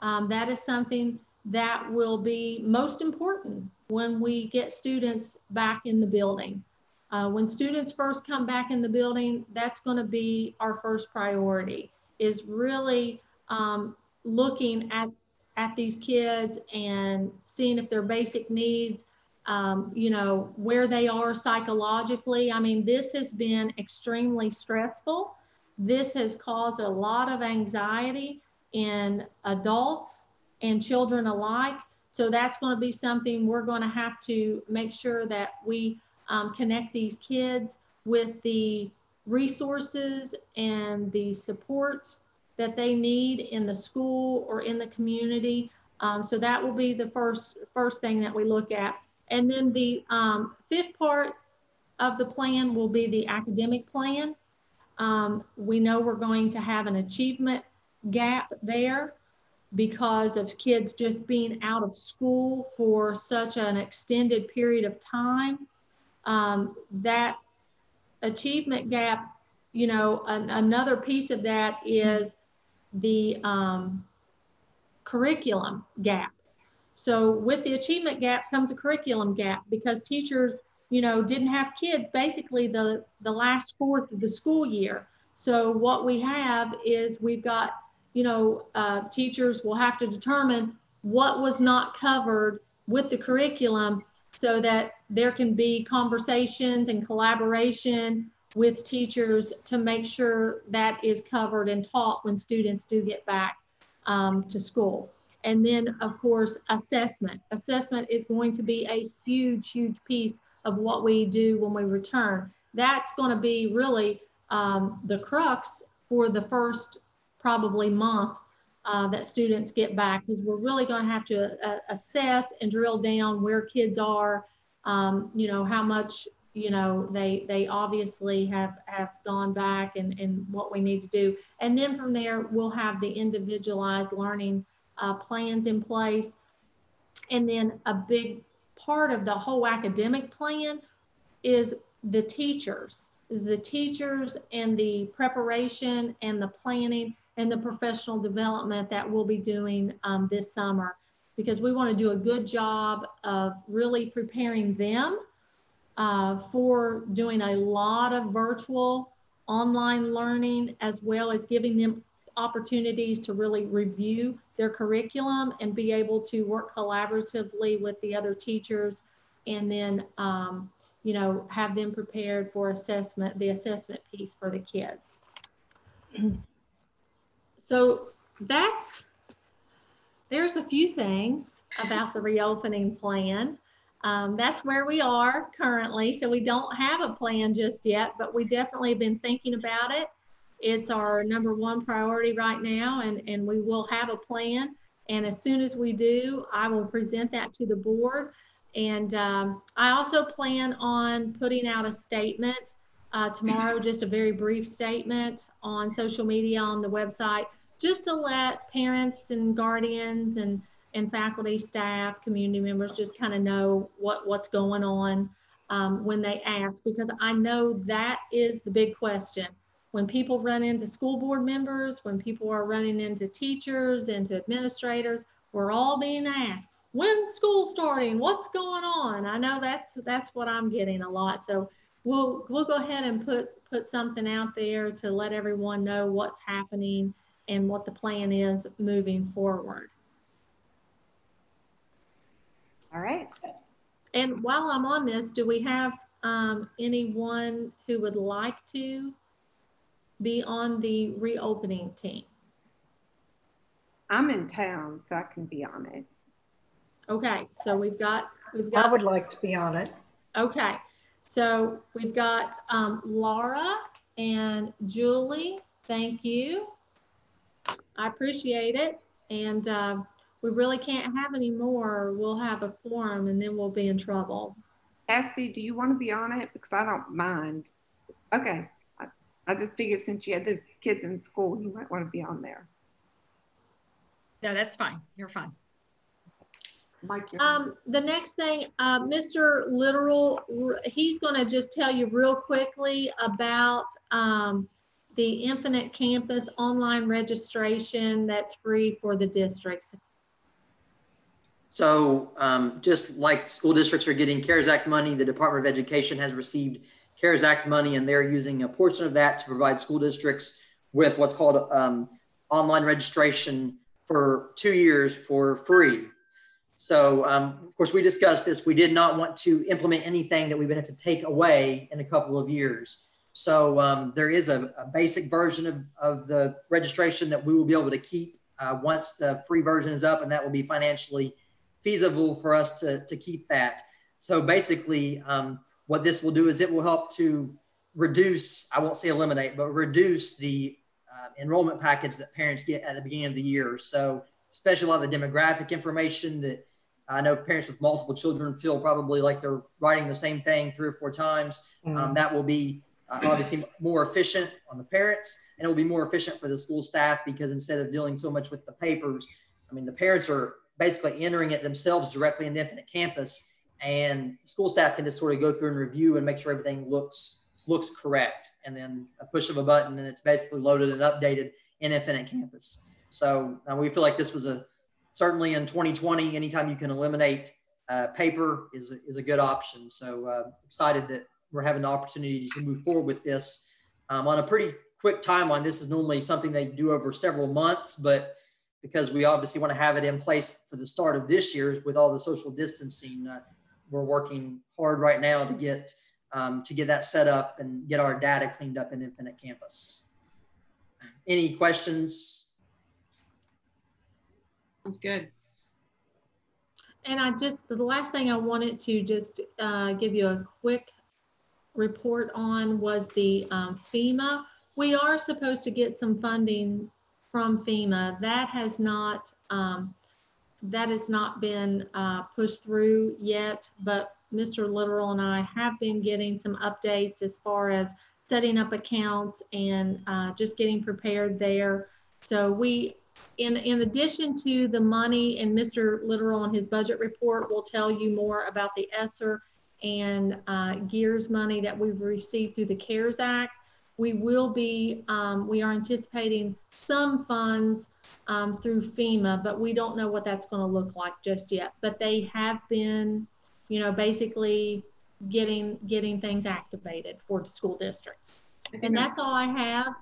S2: Um, that is something that will be most important when we get students back in the building. Uh, when students first come back in the building, that's going to be our first priority is really um, looking at, at these kids and seeing if their basic needs, um, you know, where they are psychologically. I mean, this has been extremely stressful. This has caused a lot of anxiety in adults and children alike. So that's going to be something we're going to have to make sure that we um, connect these kids with the resources and the supports that they need in the school or in the community. Um, so that will be the first first thing that we look at. And then the um, fifth part of the plan will be the academic plan. Um, we know we're going to have an achievement gap there because of kids just being out of school for such an extended period of time. Um, that achievement gap, you know, an, another piece of that is the um, curriculum gap. So with the achievement gap comes a curriculum gap because teachers, you know, didn't have kids basically the, the last fourth of the school year. So what we have is we've got, you know, uh, teachers will have to determine what was not covered with the curriculum so that there can be conversations and collaboration with teachers to make sure that is covered and taught when students do get back um, to school. And then, of course, assessment. Assessment is going to be a huge, huge piece of what we do when we return. That's going to be really um, the crux for the first probably month uh, that students get back because we're really going to have to uh, assess and drill down where kids are, um, you know, how much you know, they, they obviously have, have gone back and, and what we need to do. And then from there, we'll have the individualized learning uh, plans in place. And then a big part of the whole academic plan is the teachers, is the teachers and the preparation and the planning and the professional development that we'll be doing um, this summer. Because we want to do a good job of really preparing them uh, for doing a lot of virtual online learning, as well as giving them opportunities to really review their curriculum and be able to work collaboratively with the other teachers and then um, you know have them prepared for assessment the assessment piece for the kids. So that's there's a few things about the reopening plan um, that's where we are currently so we don't have a plan just yet but we definitely have been thinking about it it's our number one priority right now, and, and we will have a plan. And as soon as we do, I will present that to the board. And um, I also plan on putting out a statement uh, tomorrow, just a very brief statement on social media, on the website, just to let parents and guardians and, and faculty, staff, community members just kind of know what, what's going on um, when they ask, because I know that is the big question when people run into school board members, when people are running into teachers, into administrators, we're all being asked, when's school starting? What's going on? I know that's that's what I'm getting a lot. So we'll we'll go ahead and put put something out there to let everyone know what's happening and what the plan is moving forward.
S3: All right.
S2: And while I'm on this, do we have um, anyone who would like to be on the reopening team?
S3: I'm in town, so I can be on it.
S2: Okay, so we've got, we've
S4: I would like to be on it.
S2: okay. So we've got um, Laura and Julie, thank you. I appreciate it. And uh, we really can't have any more. We'll have a forum and then we'll be in trouble.
S3: Cassidy, do you want to be on it? Because I don't mind. Okay. I, I just figured since you had those kids in school, you might want to be on there.
S5: No, that's fine. You're fine.
S3: Mike, you're
S2: Um, the next thing, uh, Mr. Literal, he's gonna just tell you real quickly about, um, the Infinite Campus online registration that's free for the districts.
S9: So um, just like school districts are getting CARES Act money, the Department of Education has received CARES Act money, and they're using a portion of that to provide school districts with what's called um, online registration for two years for free. So, um, of course, we discussed this. We did not want to implement anything that we would have to take away in a couple of years. So, um, there is a, a basic version of, of the registration that we will be able to keep uh, once the free version is up, and that will be financially feasible for us to, to keep that. So basically, um, what this will do is it will help to reduce, I won't say eliminate, but reduce the uh, enrollment package that parents get at the beginning of the year. So especially a lot of the demographic information that I know parents with multiple children feel probably like they're writing the same thing three or four times. Um, that will be uh, obviously more efficient on the parents and it will be more efficient for the school staff because instead of dealing so much with the papers, I mean, the parents are basically entering it themselves directly into Infinite Campus, and school staff can just sort of go through and review and make sure everything looks looks correct, and then a push of a button, and it's basically loaded and updated in Infinite Campus. So uh, we feel like this was a certainly in 2020, anytime you can eliminate uh, paper is a, is a good option. So uh, excited that we're having the opportunity to move forward with this um, on a pretty quick timeline. This is normally something they do over several months, but because we obviously want to have it in place for the start of this year with all the social distancing. Uh, we're working hard right now to get um, to get that set up and get our data cleaned up in Infinite Campus. Any questions?
S5: Sounds good.
S2: And I just, the last thing I wanted to just uh, give you a quick report on was the um, FEMA. We are supposed to get some funding from FEMA. That has not um, that has not been uh, pushed through yet, but Mr. Literal and I have been getting some updates as far as setting up accounts and uh, just getting prepared there. So we, in, in addition to the money, and Mr. Literal in his budget report will tell you more about the ESSER and uh, GEERS money that we've received through the CARES Act. We will be, um, we are anticipating some funds um, through FEMA, but we don't know what that's going to look like just yet. But they have been, you know, basically getting getting things activated for school districts. And that's all I have,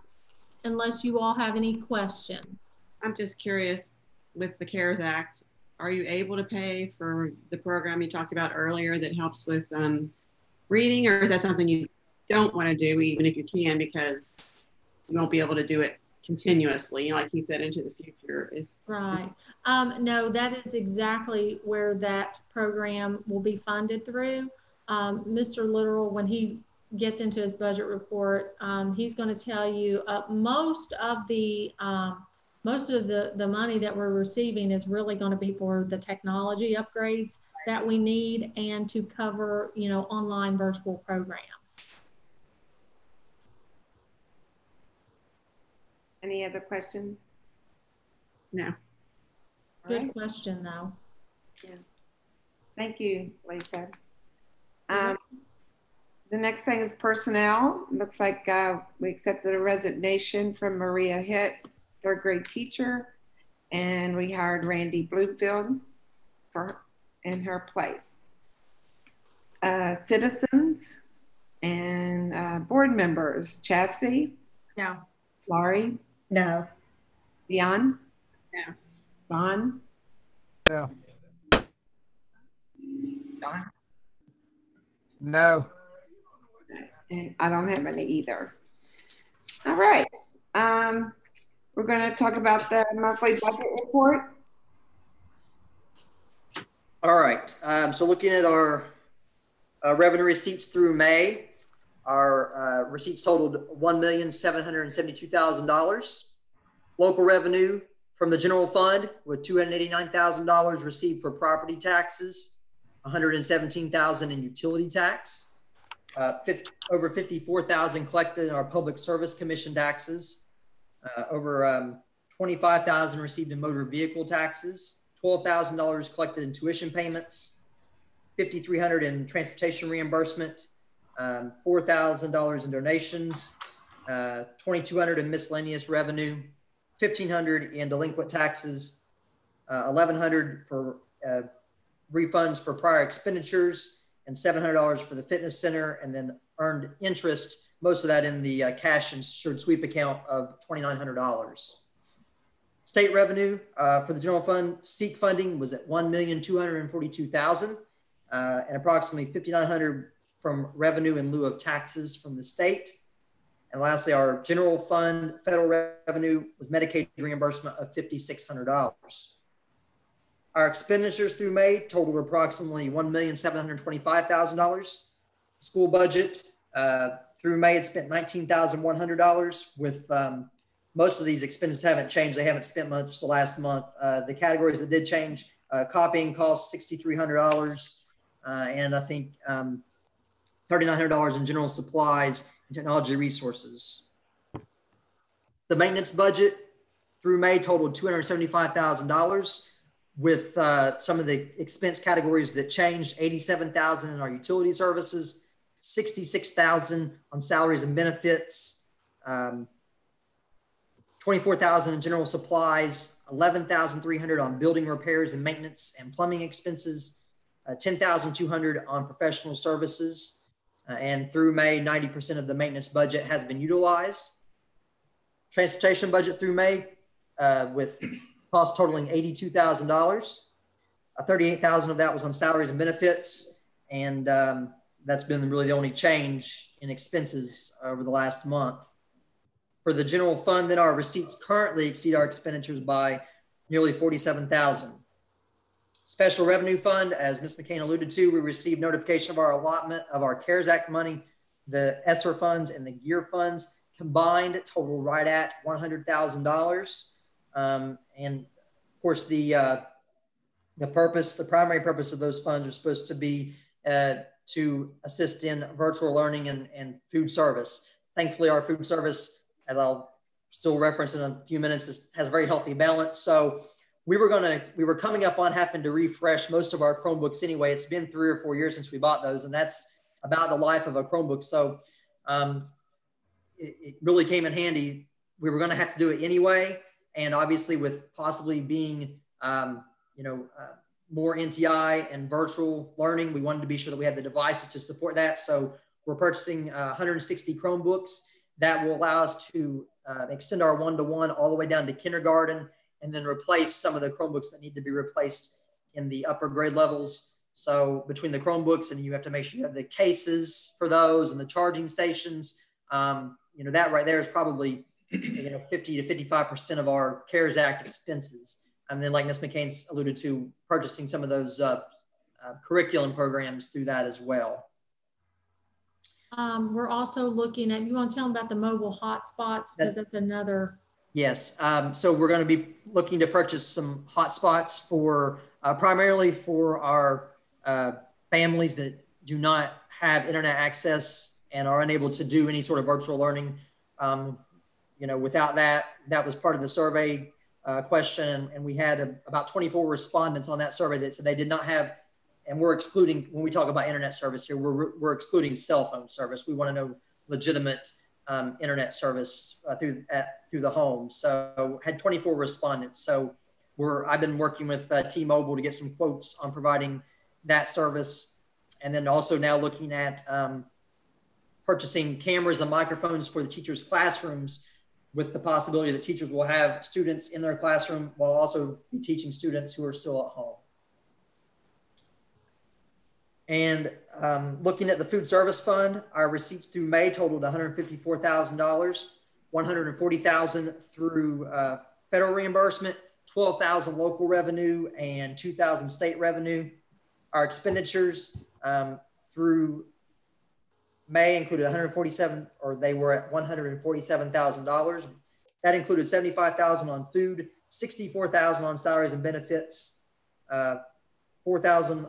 S2: unless you all have any questions.
S5: I'm just curious with the CARES Act, are you able to pay for the program you talked about earlier that helps with um, reading, or is that something you don't want to do, even if you can, because you won't be able to do it continuously, like he said, into the future? Is
S2: Right. Um, no, that is exactly where that program will be funded through. Um, Mr. Literal, when he gets into his budget report, um, he's going to tell you uh, most of the um, most of the the money that we're receiving is really going to be for the technology upgrades that we need and to cover you know online virtual programs.
S3: Any other questions?
S5: no.
S3: All
S2: Good
S3: right.
S2: question though.
S3: Thank you, Lisa. Um, the next thing is personnel. Looks like uh, we accepted a resignation from Maria Hitt, third grade teacher, and we hired Randy Bloomfield for in her place. Uh, citizens and uh, board members: Chastity,
S5: No.
S3: Laurie,
S4: No.
S3: Dion,
S5: No.
S3: Don,
S7: No.
S3: Don,
S7: No.
S3: and I don't have any either. All right. Um, we're going to talk about the monthly budget report.
S9: All right, um, so looking at our uh, revenue receipts through May, our uh, receipts totaled one million seven hundred and seventy-two thousand dollars. Local revenue from the general fund with two hundred eighty-nine thousand dollars received for property taxes, one hundred and seventeen thousand in utility tax, uh, fif- over fifty-four thousand collected in our public service commission taxes, uh, over um, twenty-five thousand received in motor vehicle taxes, twelve thousand dollars collected in tuition payments, fifty-three hundred in transportation reimbursement, um, four thousand dollars in donations, uh, twenty-two hundred in miscellaneous revenue, fifteen hundred in delinquent taxes, uh, eleven hundred for uh, refunds for prior expenditures, and seven hundred dollars for the fitness center, and then earned interest. Most of that in the uh, cash insured sweep account of twenty-nine hundred dollars. State revenue uh, for the general fund, SEEK funding was at one million two hundred and forty-two thousand, uh, and approximately fifty-nine hundred from revenue in lieu of taxes from the state. And lastly, our general fund federal revenue was Medicaid reimbursement of fifty-six hundred dollars. Our expenditures through May totaled approximately one million seven hundred twenty-five thousand dollars. School budget uh, through May had spent nineteen thousand one hundred dollars with um, most of these expenses haven't changed. They haven't spent much the last month. Uh, the categories that did change, uh, copying costs $6,300. Uh, and I think um, $3,900 in general supplies and technology resources. The maintenance budget through May totaled $275,000 with uh, some of the expense categories that changed 87,000 in our utility services, 66,000 on salaries and benefits, um, 24,000 in general supplies, 11,300 on building repairs and maintenance and plumbing expenses, uh, 10,200 on professional services. Uh, and through May, 90% of the maintenance budget has been utilized. Transportation budget through May uh, with cost totaling $82,000. Uh, 38,000 of that was on salaries and benefits. And um, that's been really the only change in expenses over the last month. For the general fund, then our receipts currently exceed our expenditures by nearly 47,000. Special revenue fund, as Ms. McCain alluded to, we received notification of our allotment of our CARES Act money. The ESSER funds and the GEER funds combined total right at $100,000. Um, and of course, the uh, the purpose, the primary purpose of those funds are supposed to be uh, to assist in virtual learning and, and food service. Thankfully, our food service, as I'll still reference in a few minutes, has a very healthy balance. So we were gonna, we were coming up on having to refresh most of our Chromebooks anyway. It's been three or four years since we bought those, and that's about the life of a Chromebook. So um, it, it really came in handy. We were gonna have to do it anyway, and obviously with possibly being, um, you know, uh, more NTI and virtual learning, we wanted to be sure that we had the devices to support that. So we're purchasing uh, 160 Chromebooks that will allow us to uh, extend our one-to-one all the way down to kindergarten and then replace some of the Chromebooks that need to be replaced in the upper grade levels. So between the Chromebooks and you have to make sure you have the cases for those and the charging stations, um, you know, that right there is probably, you know, 50 to 55% of our CARES Act expenses. And then like Ms. McCain's alluded to, purchasing some of those uh, uh, curriculum programs through that as well.
S2: Um, we're also looking at, you want to tell them about the mobile hotspots because that's another.
S9: Yes. Um, so we're going to be looking to purchase some hotspots for uh, primarily for our uh, families that do not have internet access and are unable to do any sort of virtual learning. Um, you know, without that, that was part of the survey uh, question, and we had a, about 24 respondents on that survey that said they did not have and we're excluding when we talk about internet service here we're, we're excluding cell phone service we want to know legitimate um, internet service uh, through at, through the home. So had 24 respondents. So we're i've been working with uh, t-mobile to get some quotes on providing that service. And then also now looking at um, purchasing cameras and microphones for the teachers classrooms with the possibility that teachers will have students in their classroom while also teaching students who are still at home and um, looking at the food service fund, our receipts through May totaled $154,000, 140,000 through uh, federal reimbursement, 12,000 local revenue, and 2,000 state revenue. Our expenditures um, through May included 147, or they were at $147,000. That included 75,000 on food, 64,000 on salaries and benefits, uh, 4,000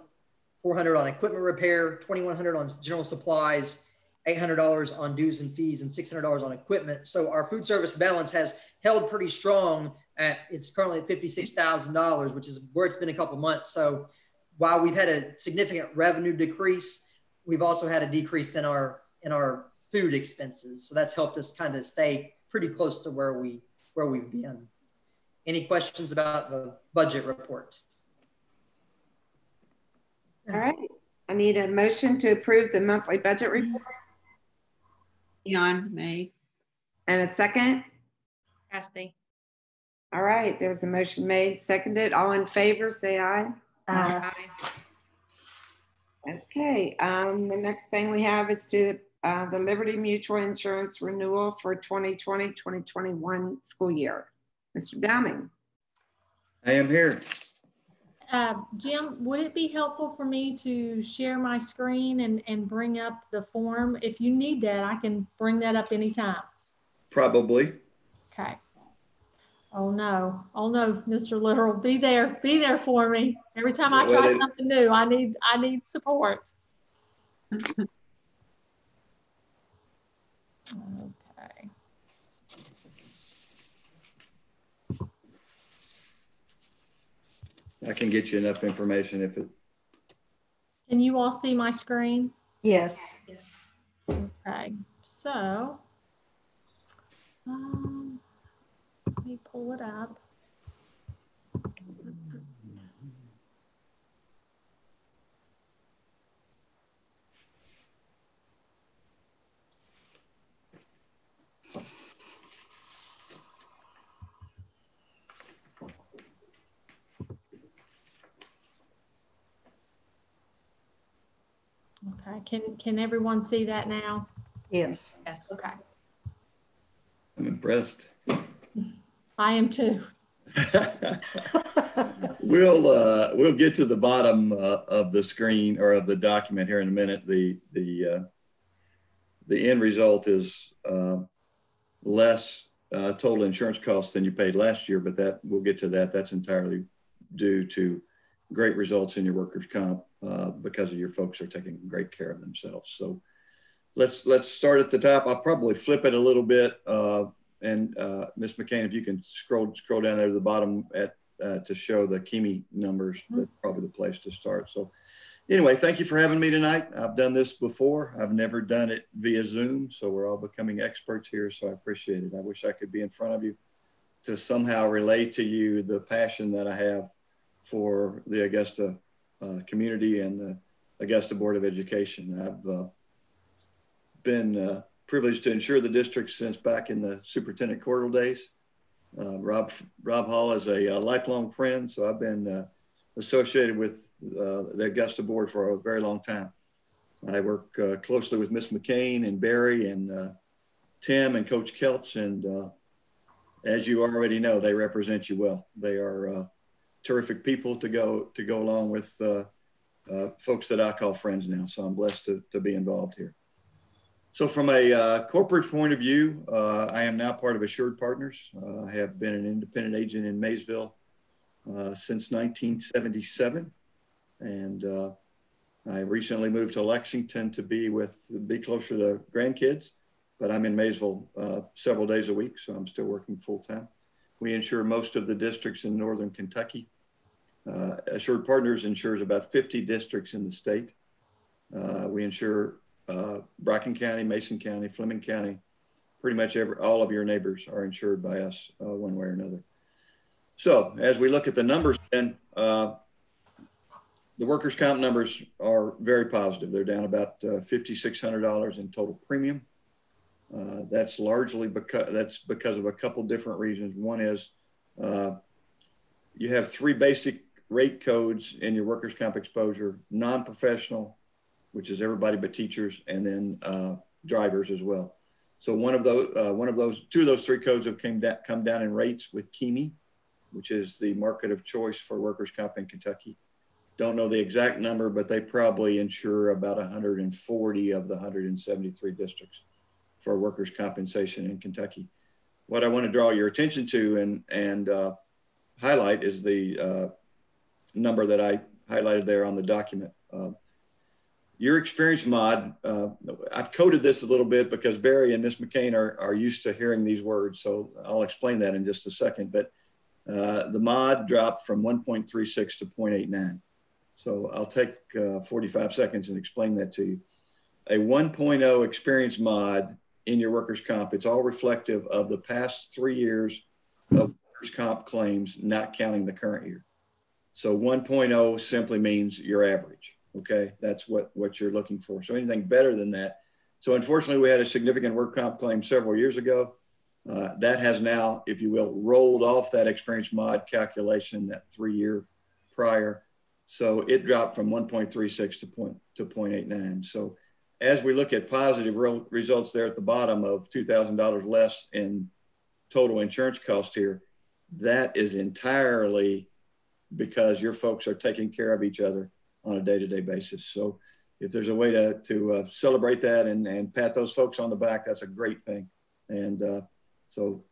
S9: 400 on equipment repair, 2100 on general supplies, $800 on dues and fees, and $600 on equipment. So our food service balance has held pretty strong. At, it's currently at $56,000, which is where it's been a couple months. So while we've had a significant revenue decrease, we've also had a decrease in our in our food expenses. So that's helped us kind of stay pretty close to where we where we've been. Any questions about the budget report?
S3: All right. I need a motion to approve the monthly budget report.
S5: Dion, May.
S3: And a second?
S10: Kathy.
S3: All right, there's a motion made, seconded. All in favor, say aye.
S4: Aye.
S3: Okay, um, the next thing we have is to, uh, the Liberty Mutual Insurance renewal for 2020, 2021 school year. Mr. Downing.
S8: I am here.
S2: Uh, Jim, would it be helpful for me to share my screen and, and bring up the form? If you need that, I can bring that up anytime.
S8: Probably.
S2: Okay. Oh no, oh no, Mr. Literal, be there, be there for me. Every time I
S8: Well,
S2: try
S8: they-
S2: something new, I need, I need support. Okay.
S8: I can get you enough information if it,
S2: Can you all see my screen?
S4: yes.
S2: Okay, so. Um, let me pull it up. Okay, can, can everyone see that now?
S4: Yes.
S10: Yes.
S2: Okay,
S8: I'm impressed.
S2: I am too.
S8: We'll, uh, we'll get to the bottom, uh, of the screen or of the document here in a minute. The, the, uh, the end result is, uh, less, uh, total insurance costs than you paid last year, but that, we'll get to that. That's entirely due to great results in your workers' comp uh, because of your folks are taking great care of themselves. So let's let's start at the top. I'll probably flip it a little bit. Uh, and uh, Ms. McCain, if you can scroll scroll down there to the bottom at uh, to show the KEMI numbers, that's probably the place to start. So anyway, thank you for having me tonight. I've done this before. I've never done it via Zoom, so we're all becoming experts here. So I appreciate it. I wish I could be in front of you to somehow relay to you the passion that I have for the Augusta uh, community and the Augusta Board of Education. I've uh, been uh, privileged to ensure the district since back in the Superintendent Cordell days. Uh, Rob Rob Hall is a, a, lifelong friend, so I've been uh, associated with uh, the Augusta Board for a very long time. I work closely with Miss McCain and Barry and Tim and Coach Kelch, and as you already know, they represent you well. They are terrific people to go to go along with uh, uh, folks that I call friends now. So I'm blessed to, to be involved here. So from a uh, corporate point of view, uh, I am now part of Assured Partners. Uh, I have been an independent agent in Maysville uh, since 1977. And I recently moved to Lexington to be with, be closer to grandkids, but I'm in Maysville several days a week. So I'm still working full time. We insure most of the districts in Northern Kentucky. Uh, Assured Partners insures about 50 districts in the state. Uh, we insure uh, Bracken County, Mason County, Fleming County. Pretty much every, all of your neighbors are insured by us uh, one way or another. So as we look at the numbers, then uh, the workers' comp numbers are very positive. They're down about uh, $5,600 in total premium. Uh, that's largely because that's because of a couple different reasons. One is uh, you have three basic rate codes in your workers' comp exposure: non-professional, which is everybody but teachers, and then uh, drivers as well. So one of those, uh, one of those, two of those three codes have came da- come down in rates with KEMI, which is the market of choice for workers' comp in Kentucky. Don't know the exact number, but they probably insure about 140 of the 173 districts for workers' compensation in Kentucky. What I want to draw your attention to and, and uh, highlight is the uh, number that I highlighted there on the document. Uh, your experience mod, uh, I've coded this a little bit because Barry and Miss McCain are, are used to hearing these words. So I'll explain that in just a second. But uh, the mod dropped from 1.36 to 0.89. So I'll take uh, 45 seconds and explain that to you. A 1.0 experience mod in your workers' comp. It's all reflective of the past three years of workers' comp claims, not counting the current year. So 1.0 simply means your average. Okay, that's what what you're looking for. So anything better than that. So unfortunately, we had a significant work comp claim several years ago. Uh, that has now, if you will, rolled off that experience mod calculation that three year prior. So it dropped from 1.36 to point to 0.89. So as we look at positive results there at the bottom of $2,000 less in total insurance cost here, that is entirely because your folks are taking care of each other on a day-to-day basis. So if there's a way to, to uh, celebrate that and, and pat those folks on the back, that's a great thing. And uh, so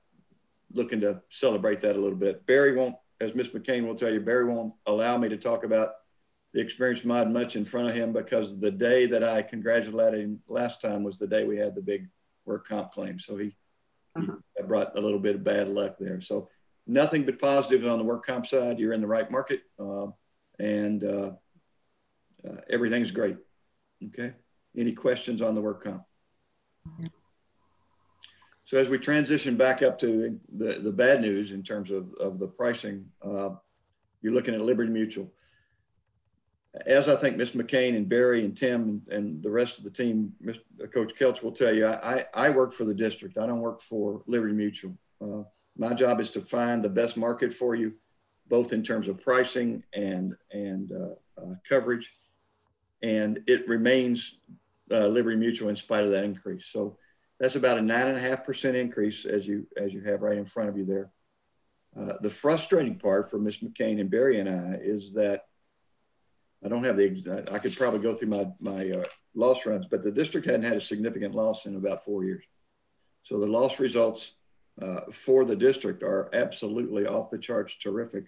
S8: looking to celebrate that a little bit. Barry won't, as Miss McCain will tell you, Barry won't allow me to talk about the experience mod much in front of him because the day that I congratulated him last time was the day we had the big work comp claim. So he, uh-huh. he brought a little bit of bad luck there. So nothing but positives on the work comp side. You're in the right market uh, and uh, uh, everything's great. Okay. Any questions on the work comp? So as we transition back up to the, the bad news in terms of, of the pricing, uh, you're looking at Liberty Mutual as I think Miss McCain and Barry and Tim and, the rest of the team, Mr. Uh, Coach Kelch will tell you, I, I work for the district. I don't work for Liberty Mutual. Uh, my job is to find the best market for you, both in terms of pricing and, and uh, uh, coverage. And it remains uh, Liberty Mutual in spite of that increase. So that's about a nine and a half percent increase as you, as you have right in front of you there. Uh, the frustrating part for Miss McCain and Barry and I is that I don't have the, I could probably go through my, my uh, loss runs, but the district hadn't had a significant loss in about four years. So the loss results uh, for the district are absolutely off the charts terrific.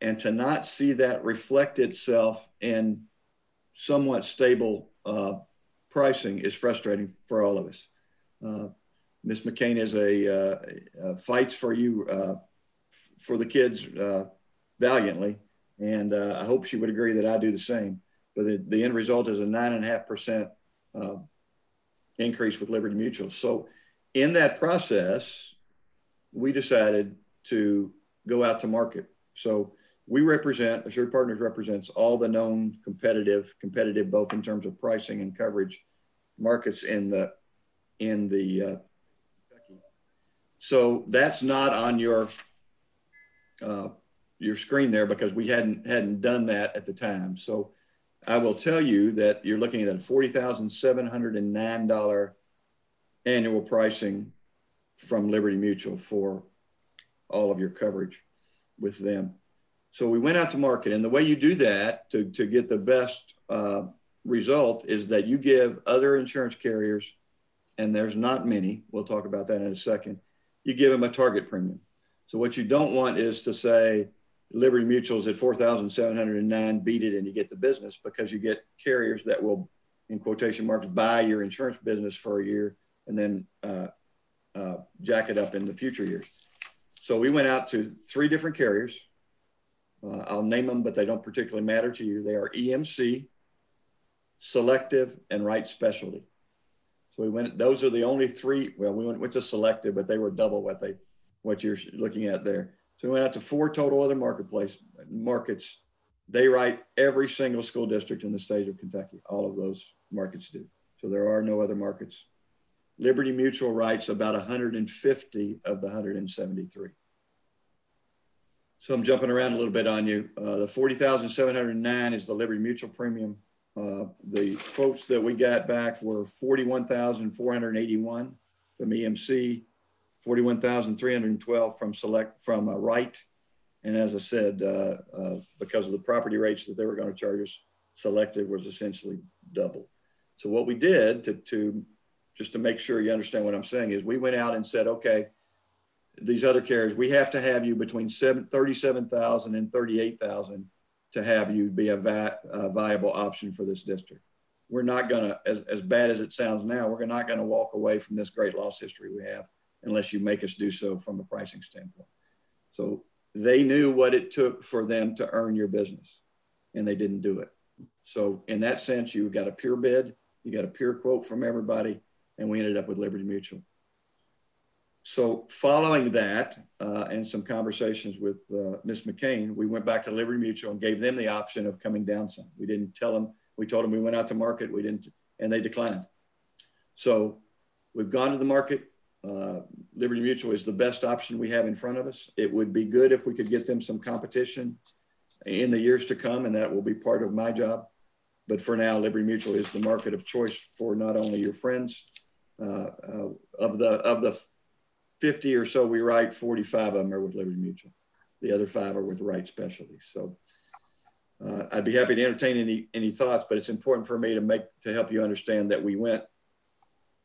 S8: and to not see that reflect itself in somewhat stable uh, pricing is frustrating for all of us. Uh, Ms. McCain is a, uh, fights for you uh, for the kids uh, valiantly, and uh, I hope she would agree that I do the same. But the, the end result is a nine and a half percent increase with Liberty Mutual. So, in that process, we decided to go out to market. So we represent, Assured Partners represents all the known competitive, competitive both in terms of pricing and coverage markets in the, in the, uh, so that's not on your, uh, your screen there because we hadn't, hadn't done that at the time. So I will tell you that you're looking at a $40,709 annual pricing from Liberty Mutual for all of your coverage with them. So we went out to market, and the way you do that to, to get the best uh, result is that you give other insurance carriers, and there's not many, we'll talk about that in a second, you give them a target premium. So what you don't want is to say Liberty Mutual's at 4,709, beat it and you get the business because you get carriers that will, in quotation marks, buy your insurance business for a year and then uh, uh, jack it up in the future years. So we went out to three different carriers uh, I'll name them, but they don't particularly matter to you. They are EMC, Selective, and Wright Specialty. So we went, those are the only three, well, we went, went to Selective, but they were double what they, what you're looking at there. So we went out to four total other marketplace markets. They write every single school district in the state of Kentucky. All of those markets do. So there are no other markets. Liberty Mutual writes about 150 of the 173. So I'm jumping around a little bit on you. Uh, the 40,709 is the Liberty Mutual premium. Uh, the quotes that we got back were 41,481 from EMC, 41,312 from Select from uh, Wright. And as I said, uh, uh, because of the property rates that they were going to charge us, Selective was essentially double. So what we did to, to just to make sure you understand what I'm saying is we went out and said, okay, these other carriers, we have to have you between seven, 37,000 and 38,000 to have you be a, vi a, viable option for this district. We're not going to, as, as bad as it sounds now, we're not going to walk away from this great loss history we have unless you make us do so from a pricing standpoint. So they knew what it took for them to earn your business and they didn't do it. So in that sense, you got a pure bid, you got a pure quote from everybody, and we ended up with Liberty Mutual so following that uh, and some conversations with uh, Ms. McCain, we went back to Liberty Mutual and gave them the option of coming down some. We didn't tell them, we told them we went out to market, we didn't, and they declined. So we've gone to the market. Uh, Liberty Mutual is the best option we have in front of us. It would be good if we could get them some competition in the years to come, and that will be part of my job. But for now, Liberty Mutual is the market of choice for not only your friends, uh, uh, of the of the 50 or so we write, 45 of them are with Liberty Mutual. The other five are with Wright Specialties. So uh, I'd be happy to entertain any, any thoughts, but it's important for me to make, to help you understand that we went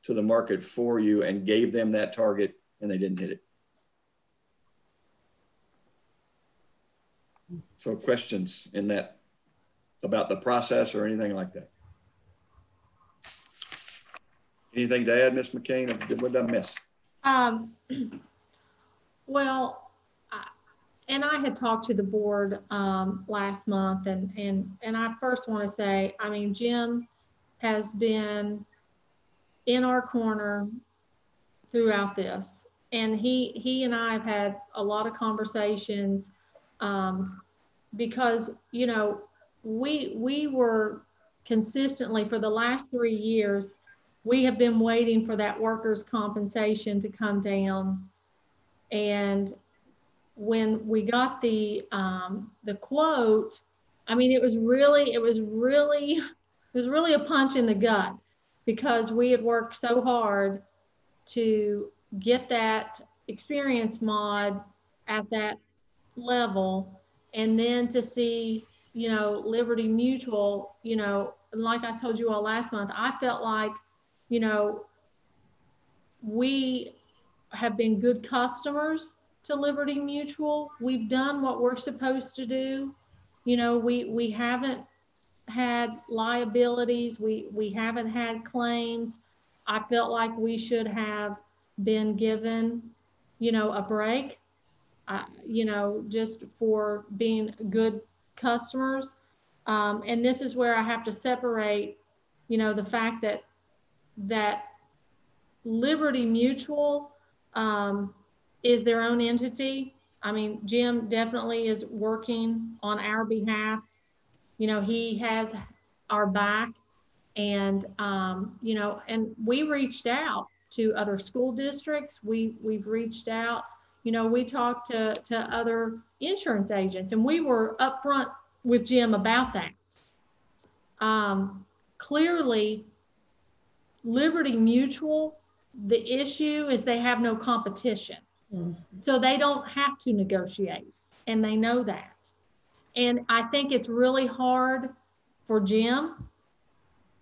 S8: to the market for you and gave them that target and they didn't hit it. So questions in that about the process or anything like that? Anything to add, Ms. McCain? What did I miss?
S2: Um, well, I, and I had talked to the board um, last month, and and and I first want to say, I mean, Jim has been in our corner throughout this, and he he and I have had a lot of conversations um, because you know we we were consistently for the last three years we have been waiting for that workers' compensation to come down. And when we got the um, the quote, I mean, it was really, it was really, it was really a punch in the gut because we had worked so hard to get that experience mod at that level, and then to see, you know, Liberty Mutual, you know, like I told you all last month, I felt like you know, we have been good customers to Liberty Mutual. We've done what we're supposed to do. You know, we, we haven't had liabilities. We, we haven't had claims. I felt like we should have been given, you know, a break, uh, you know, just for being good customers. Um, and this is where I have to separate, you know, the fact that, that Liberty Mutual, um, is their own entity. I mean, Jim definitely is working on our behalf. You know, he has our back and, um, you know, and we reached out to other school districts. We, we've reached out, you know, we talked to, to other insurance agents and we were upfront with Jim about that. Um, clearly, Liberty Mutual, the issue is they have no competition. So they don't have to negotiate, and they know that. And I think it's really hard for Jim,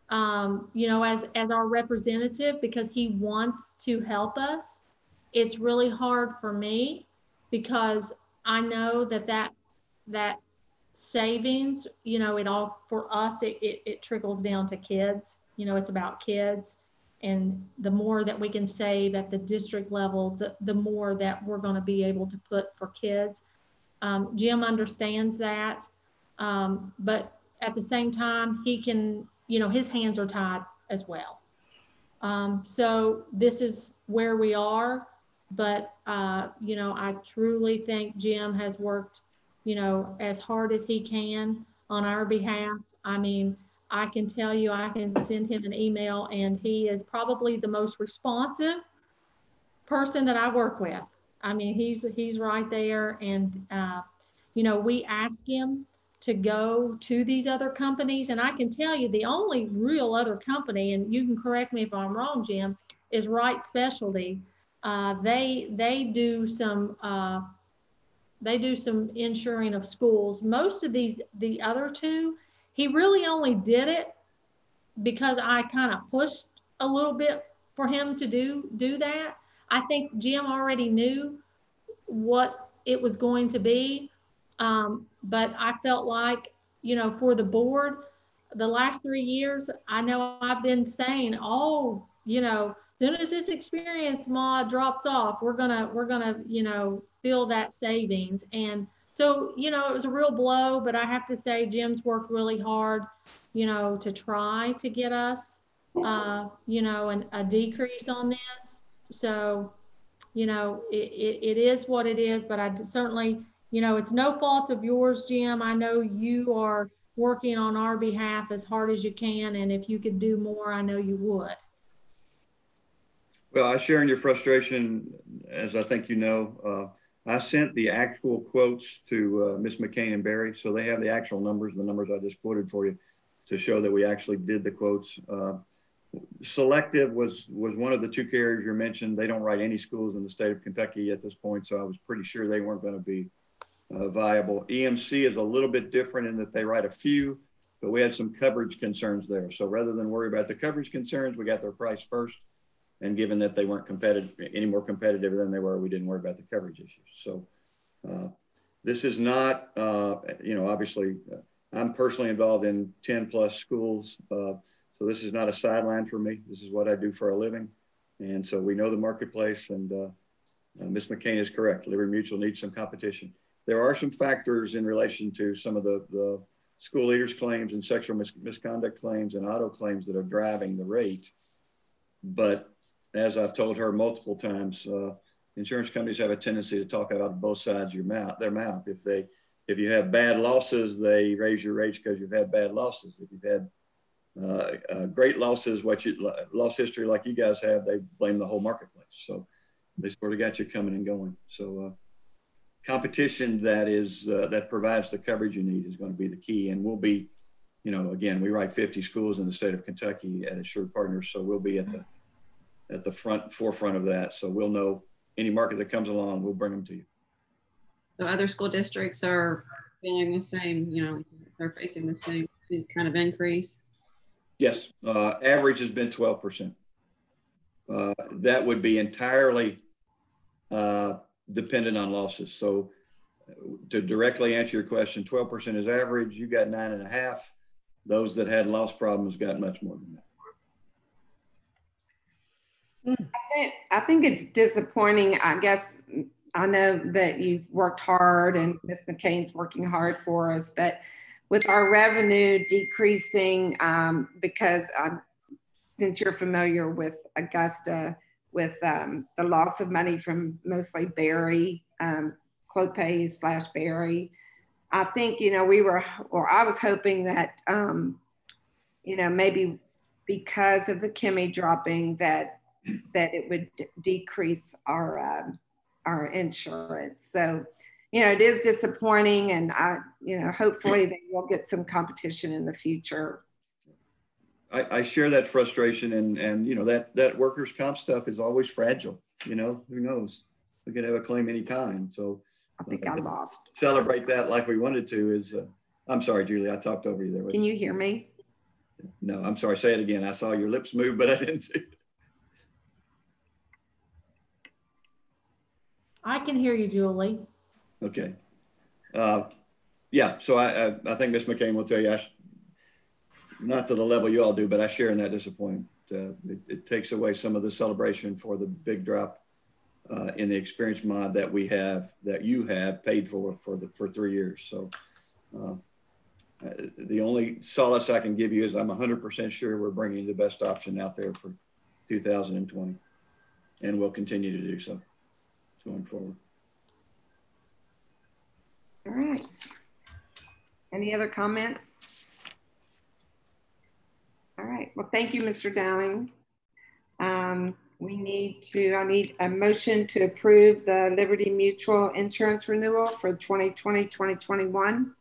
S2: um, you know, as as our representative because he wants to help us. It's really hard for me because I know that that that savings, you know, it all for us it, it, it trickles down to kids. You know, it's about kids and the more that we can save at the district level, the, the more that we're going to be able to put for kids. Um, Jim understands that, um, but at the same time, he can, you know, his hands are tied as well. Um, so this is where we are, but, uh, you know, I truly think Jim has worked, you know, as hard as he can on our behalf. I mean, I can tell you, I can send him an email and he is probably the most responsive person that I work with. I mean, he's, he's right there. And, uh, you know, we ask him to go to these other companies. And I can tell you the only real other company, and you can correct me if I'm wrong, Jim, is Wright Specialty. Uh, they, they do some, uh, they do some insuring of schools. Most of these, the other two, he really only did it because I kind of pushed a little bit for him to do do that. I think Jim already knew what it was going to be, um, but I felt like you know for the board, the last three years, I know I've been saying, oh, you know, as soon as this experience mod drops off, we're gonna we're gonna you know feel that savings and so, you know, it was a real blow, but I have to say Jim's worked really hard, you know, to try to get us, uh, you know, an, a decrease on this. So, you know, it, it, it is what it is, but I certainly, you know, it's no fault of yours, Jim. I know you are working on our behalf as hard as you can. And if you could do more, I know you would.
S8: Well, I share in your frustration, as I think you know. Uh, I sent the actual quotes to uh, Ms. McCain and Barry, so they have the actual numbers, the numbers I just quoted for you, to show that we actually did the quotes. Uh, Selective was was one of the two carriers you mentioned. They don't write any schools in the state of Kentucky at this point, so I was pretty sure they weren't going to be uh, viable. EMC is a little bit different in that they write a few, but we had some coverage concerns there. So rather than worry about the coverage concerns, we got their price first and given that they weren't competitive, any more competitive than they were, we didn't worry about the coverage issues. So uh, this is not, uh, you know, obviously uh, I'm personally involved in 10 plus schools. So this is not a sideline for me. This is what I do for a living. And so we know the marketplace and uh, uh, Ms. McCain is correct. Liberty Mutual needs some competition. There are some factors in relation to some of the, the school leaders claims and sexual mis misconduct claims and auto claims that are driving the rate. But as I've told her multiple times, uh, insurance companies have a tendency to talk out both sides of your mouth, their mouth. If they, if you have bad losses, they raise your rates because you've had bad losses. If you've had uh, uh, great losses, what you loss history like you guys have, they blame the whole marketplace. So they sort of got you coming and going. So uh, competition that is uh, that provides the coverage you need is going to be the key, and we'll be, you know, again, we write 50 schools in the state of Kentucky at Assured Partners, so we'll be at the at the front forefront of that. So we'll know any market that comes along, we'll bring them to you.
S5: So other school districts are feeling the same, you know, they're facing the same kind of increase.
S8: Yes, uh, average has been 12%. Uh, that would be entirely uh, dependent on losses. So uh, to directly answer your question, 12% is average. You got nine and a half. Those that had loss problems got much more than that.
S3: I think, I think it's disappointing. I guess I know that you've worked hard and Ms. McCain's working hard for us, but with our revenue decreasing, um, because um, since you're familiar with Augusta, with um, the loss of money from mostly Barry, um, Clopay slash Barry, I think, you know, we were, or I was hoping that, um, you know, maybe because of the KEMI dropping that that it would decrease our um, our insurance. So, you know, it is disappointing, and I, you know, hopefully they will get some competition in the future.
S8: I, I share that frustration and, and, you know, that, that workers' comp stuff is always fragile, you know, who knows? We could have a claim anytime. So
S3: I think I lost.
S8: celebrate that like we wanted to is, uh, I'm sorry, Julie, I talked over you there.
S3: Can you hear me?
S8: No, I'm sorry. Say it again. I saw your lips move, but I didn't see it.
S2: I can hear you, Julie.
S8: Okay. Uh, yeah, so I, I, I think Ms. McCain will tell you, I, not to the level you all do, but I share in that disappointment. Uh, it, it takes away some of the celebration for the big drop uh, in the experience mod that we have, that you have paid for for the for three years. So uh, uh, the only solace I can give you is I'm 100% sure we're bringing the best option out there for 2020, and we'll continue to do so going forward.
S3: All right. Any other comments? All right. Well, thank you, Mr. Downing. Um, we need to, I need a motion to approve the Liberty Mutual Insurance Renewal for 2020, 2021.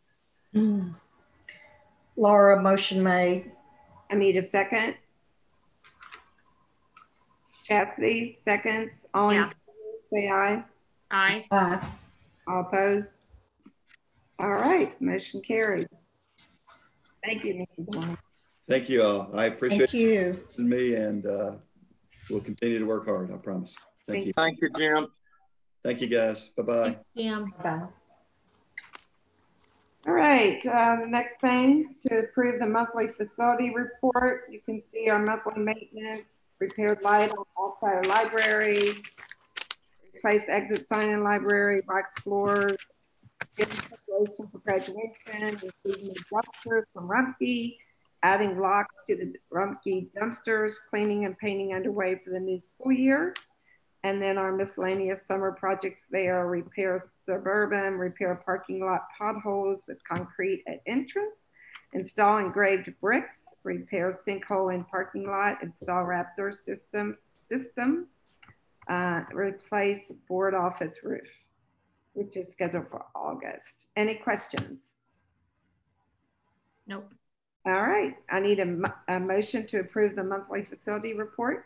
S4: Laura, motion made.
S3: I need a second. Chastity, seconds. All in favor, say aye.
S2: Aye.
S4: Aye.
S3: All opposed? All right, motion carried. Thank you, Mr. Downing.
S8: Thank you all. I appreciate
S4: Thank you.
S8: me and uh, we'll continue to work hard, I promise. Thank you.
S6: Thank you, Jim.
S8: Thank you, guys. Bye-bye.
S2: Jim.
S4: Bye.
S3: All right, uh, the next thing, to approve the monthly facility report. You can see our monthly maintenance, repaired light on outside library, replace exit sign in library, box floors, gym preparation for graduation, dumpsters from Rumpke, adding locks to the Rumpke dumpsters, cleaning and painting underway for the new school year. And then our miscellaneous summer projects there, repair suburban, repair parking lot potholes with concrete at entrance, install engraved bricks, repair sinkhole in parking lot, install Raptor system, system, uh, replace board office roof, which is scheduled for August. Any questions?
S2: Nope.
S3: All right, I need a, mo- a motion to approve the monthly facility report.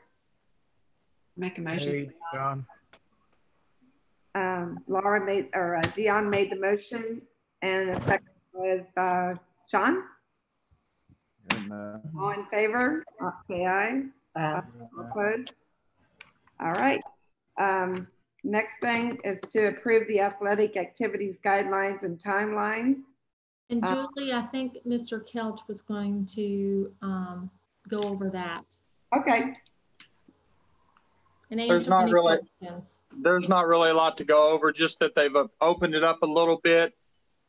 S5: Make a motion.
S7: Hey, John.
S3: Um, Laura made, or uh, Dion made the motion and the second was by Sean.
S7: And, uh,
S3: All in favor, uh, say aye.
S4: Aye.
S3: All Opposed? All right. Um, next thing is to approve the athletic activities guidelines and timelines.
S2: And
S3: Uh,
S2: Julie, I think Mr. Kelch was going to um, go over that
S3: Okay,
S2: and
S6: There's not really-
S2: questions.
S6: There's not really a lot to go over, just that they've uh, opened it up a little bit,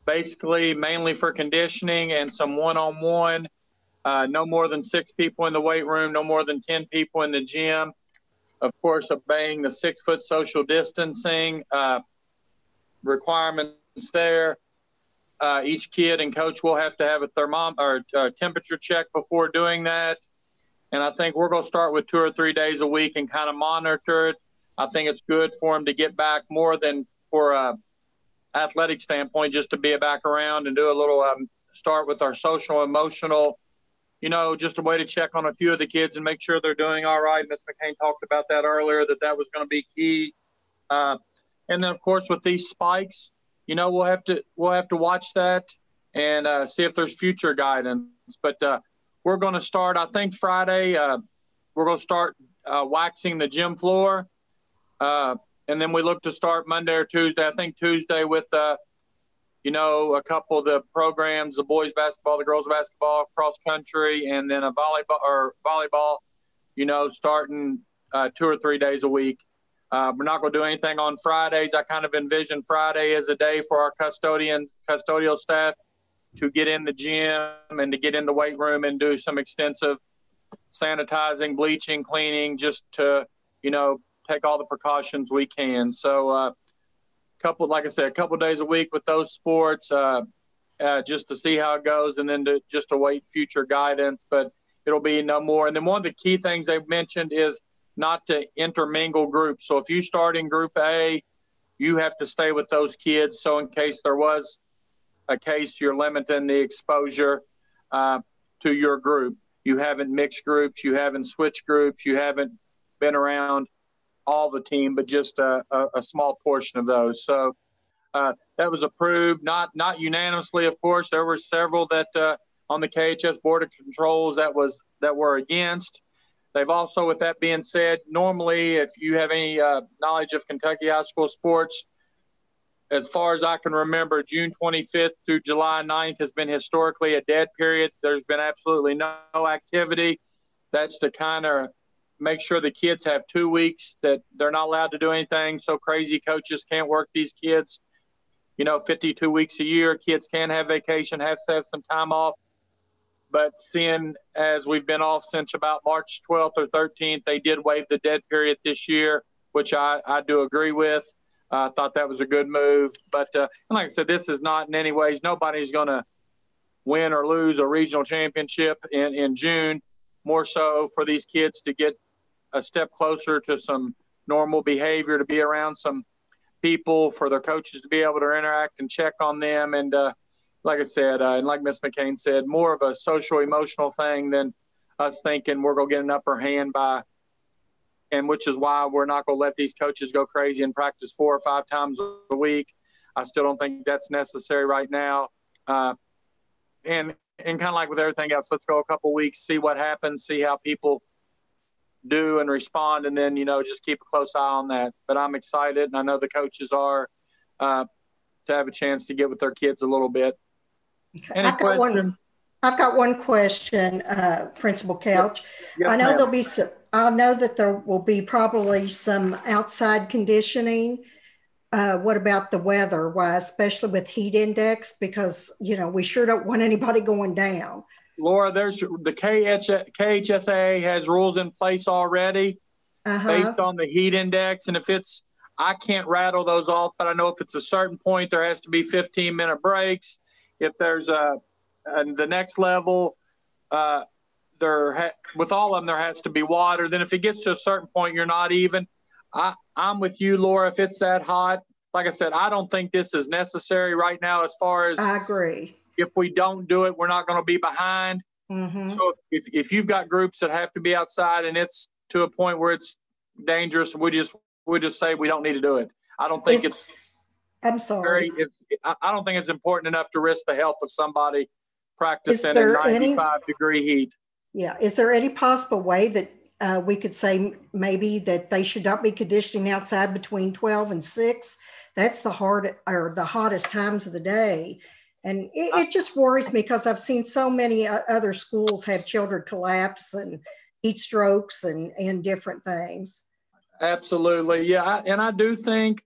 S6: basically mainly for conditioning and some one-on-one. Uh, no more than six people in the weight room, no more than 10 people in the gym. Of course, obeying the six-foot social distancing uh, requirements there. Uh, each kid and coach will have to have a thermometer or uh, temperature check before doing that. And I think we're going to start with two or three days a week and kind of monitor it. I think it's good for him to get back more than for a athletic standpoint, just to be back around and do a little um, start with our social emotional, you know, just a way to check on a few of the kids and make sure they're doing all right. Ms. McCain talked about that earlier, that that was going to be key. Uh, and then of course with these spikes, you know, we'll have to we'll have to watch that and uh, see if there's future guidance. But uh, we're going to start, I think Friday, uh, we're going to start uh, waxing the gym floor. Uh, and then we look to start Monday or Tuesday. I think Tuesday with uh, you know, a couple of the programs, the boys basketball, the girls basketball, cross country, and then a volleyball or volleyball, you know, starting uh, two or three days a week. Uh, we're not going to do anything on Fridays. I kind of envision Friday as a day for our custodian, custodial staff to get in the gym and to get in the weight room and do some extensive sanitizing, bleaching, cleaning, just to, you know, take all the precautions we can. So, uh, couple, like I said, a couple days a week with those sports, uh, uh, just to see how it goes, and then to just await future guidance. But it'll be no more. And then one of the key things they've mentioned is not to intermingle groups. So if you start in Group A, you have to stay with those kids. So in case there was a case, you're limiting the exposure uh, to your group. You haven't mixed groups, you haven't switched groups, you haven't been around all the team, but just a, a, a small portion of those. So uh, that was approved, not not unanimously, of course. There were several that uh, on the KHS Board of Controls that was that were against. They've also, with that being said, normally, if you have any uh, knowledge of Kentucky high school sports, as far as I can remember, June 25th through July 9th has been historically a dead period. There's been absolutely no activity. That's to kind of make sure the kids have two weeks that they're not allowed to do anything. So crazy coaches can't work these kids. You know, 52 weeks a year, kids can have vacation, have to have some time off. But seeing as we've been off since about March 12th or 13th, they did waive the dead period this year, which I, I do agree with. I uh, thought that was a good move. But uh, like I said, this is not in any ways, nobody's going to win or lose a regional championship in, in June. More so for these kids to get a step closer to some normal behavior, to be around some people, for their coaches to be able to interact and check on them. And uh, like I said, uh, and like Miss McCain said, more of a social emotional thing than us thinking we're going to get an upper hand by, and which is why we're not going to let these coaches go crazy and practice four or five times a week. I still don't think that's necessary right now. Uh, and and kind of like with everything else, let's go a couple weeks, see what happens, see how people do and respond, and then you know just keep a close eye on that. But I'm excited, and I know the coaches are uh, to have a chance to get with their kids a little bit. Any
S4: I've got
S6: questions?
S4: one. I've got one question, uh, Principal Couch.
S6: Yes,
S4: I know
S6: ma'am.
S4: there'll be some. I know that there will be probably some outside conditioning. Uh, what about the weather? Why, especially with heat index, because you know we sure don't want anybody going down.
S6: Laura, there's the KH, KHSA has rules in place already
S4: Uh-huh.
S6: based on the heat index. And if it's, I can't rattle those off, but I know if it's a certain point, there has to be 15 minute breaks. If there's a, and the next level, uh, there ha- with all of them, there has to be water. Then if it gets to a certain point, you're not even. I, I'm with you, Laura. If it's that hot, like I said, I don't think this is necessary right now. As far as
S4: I agree.
S6: If we don't do it, we're not going to be behind.
S4: hmm
S6: So if, if you've got groups that have to be outside and it's to a point where it's dangerous, we just we just say we don't need to do it. I don't think it's
S4: I'm sorry.
S6: very. It's, I don't think it's important enough to risk the health of somebody practicing in
S4: there any-
S6: 95 degree heat.
S4: Yeah. Is there any possible way that uh, we could say maybe that they should not be conditioning outside between 12 and 6? That's the hard or the hottest times of the day. And it, it just worries me because I've seen so many other schools have children collapse and heat strokes and, and different things.
S6: Absolutely, yeah, I, and I do think.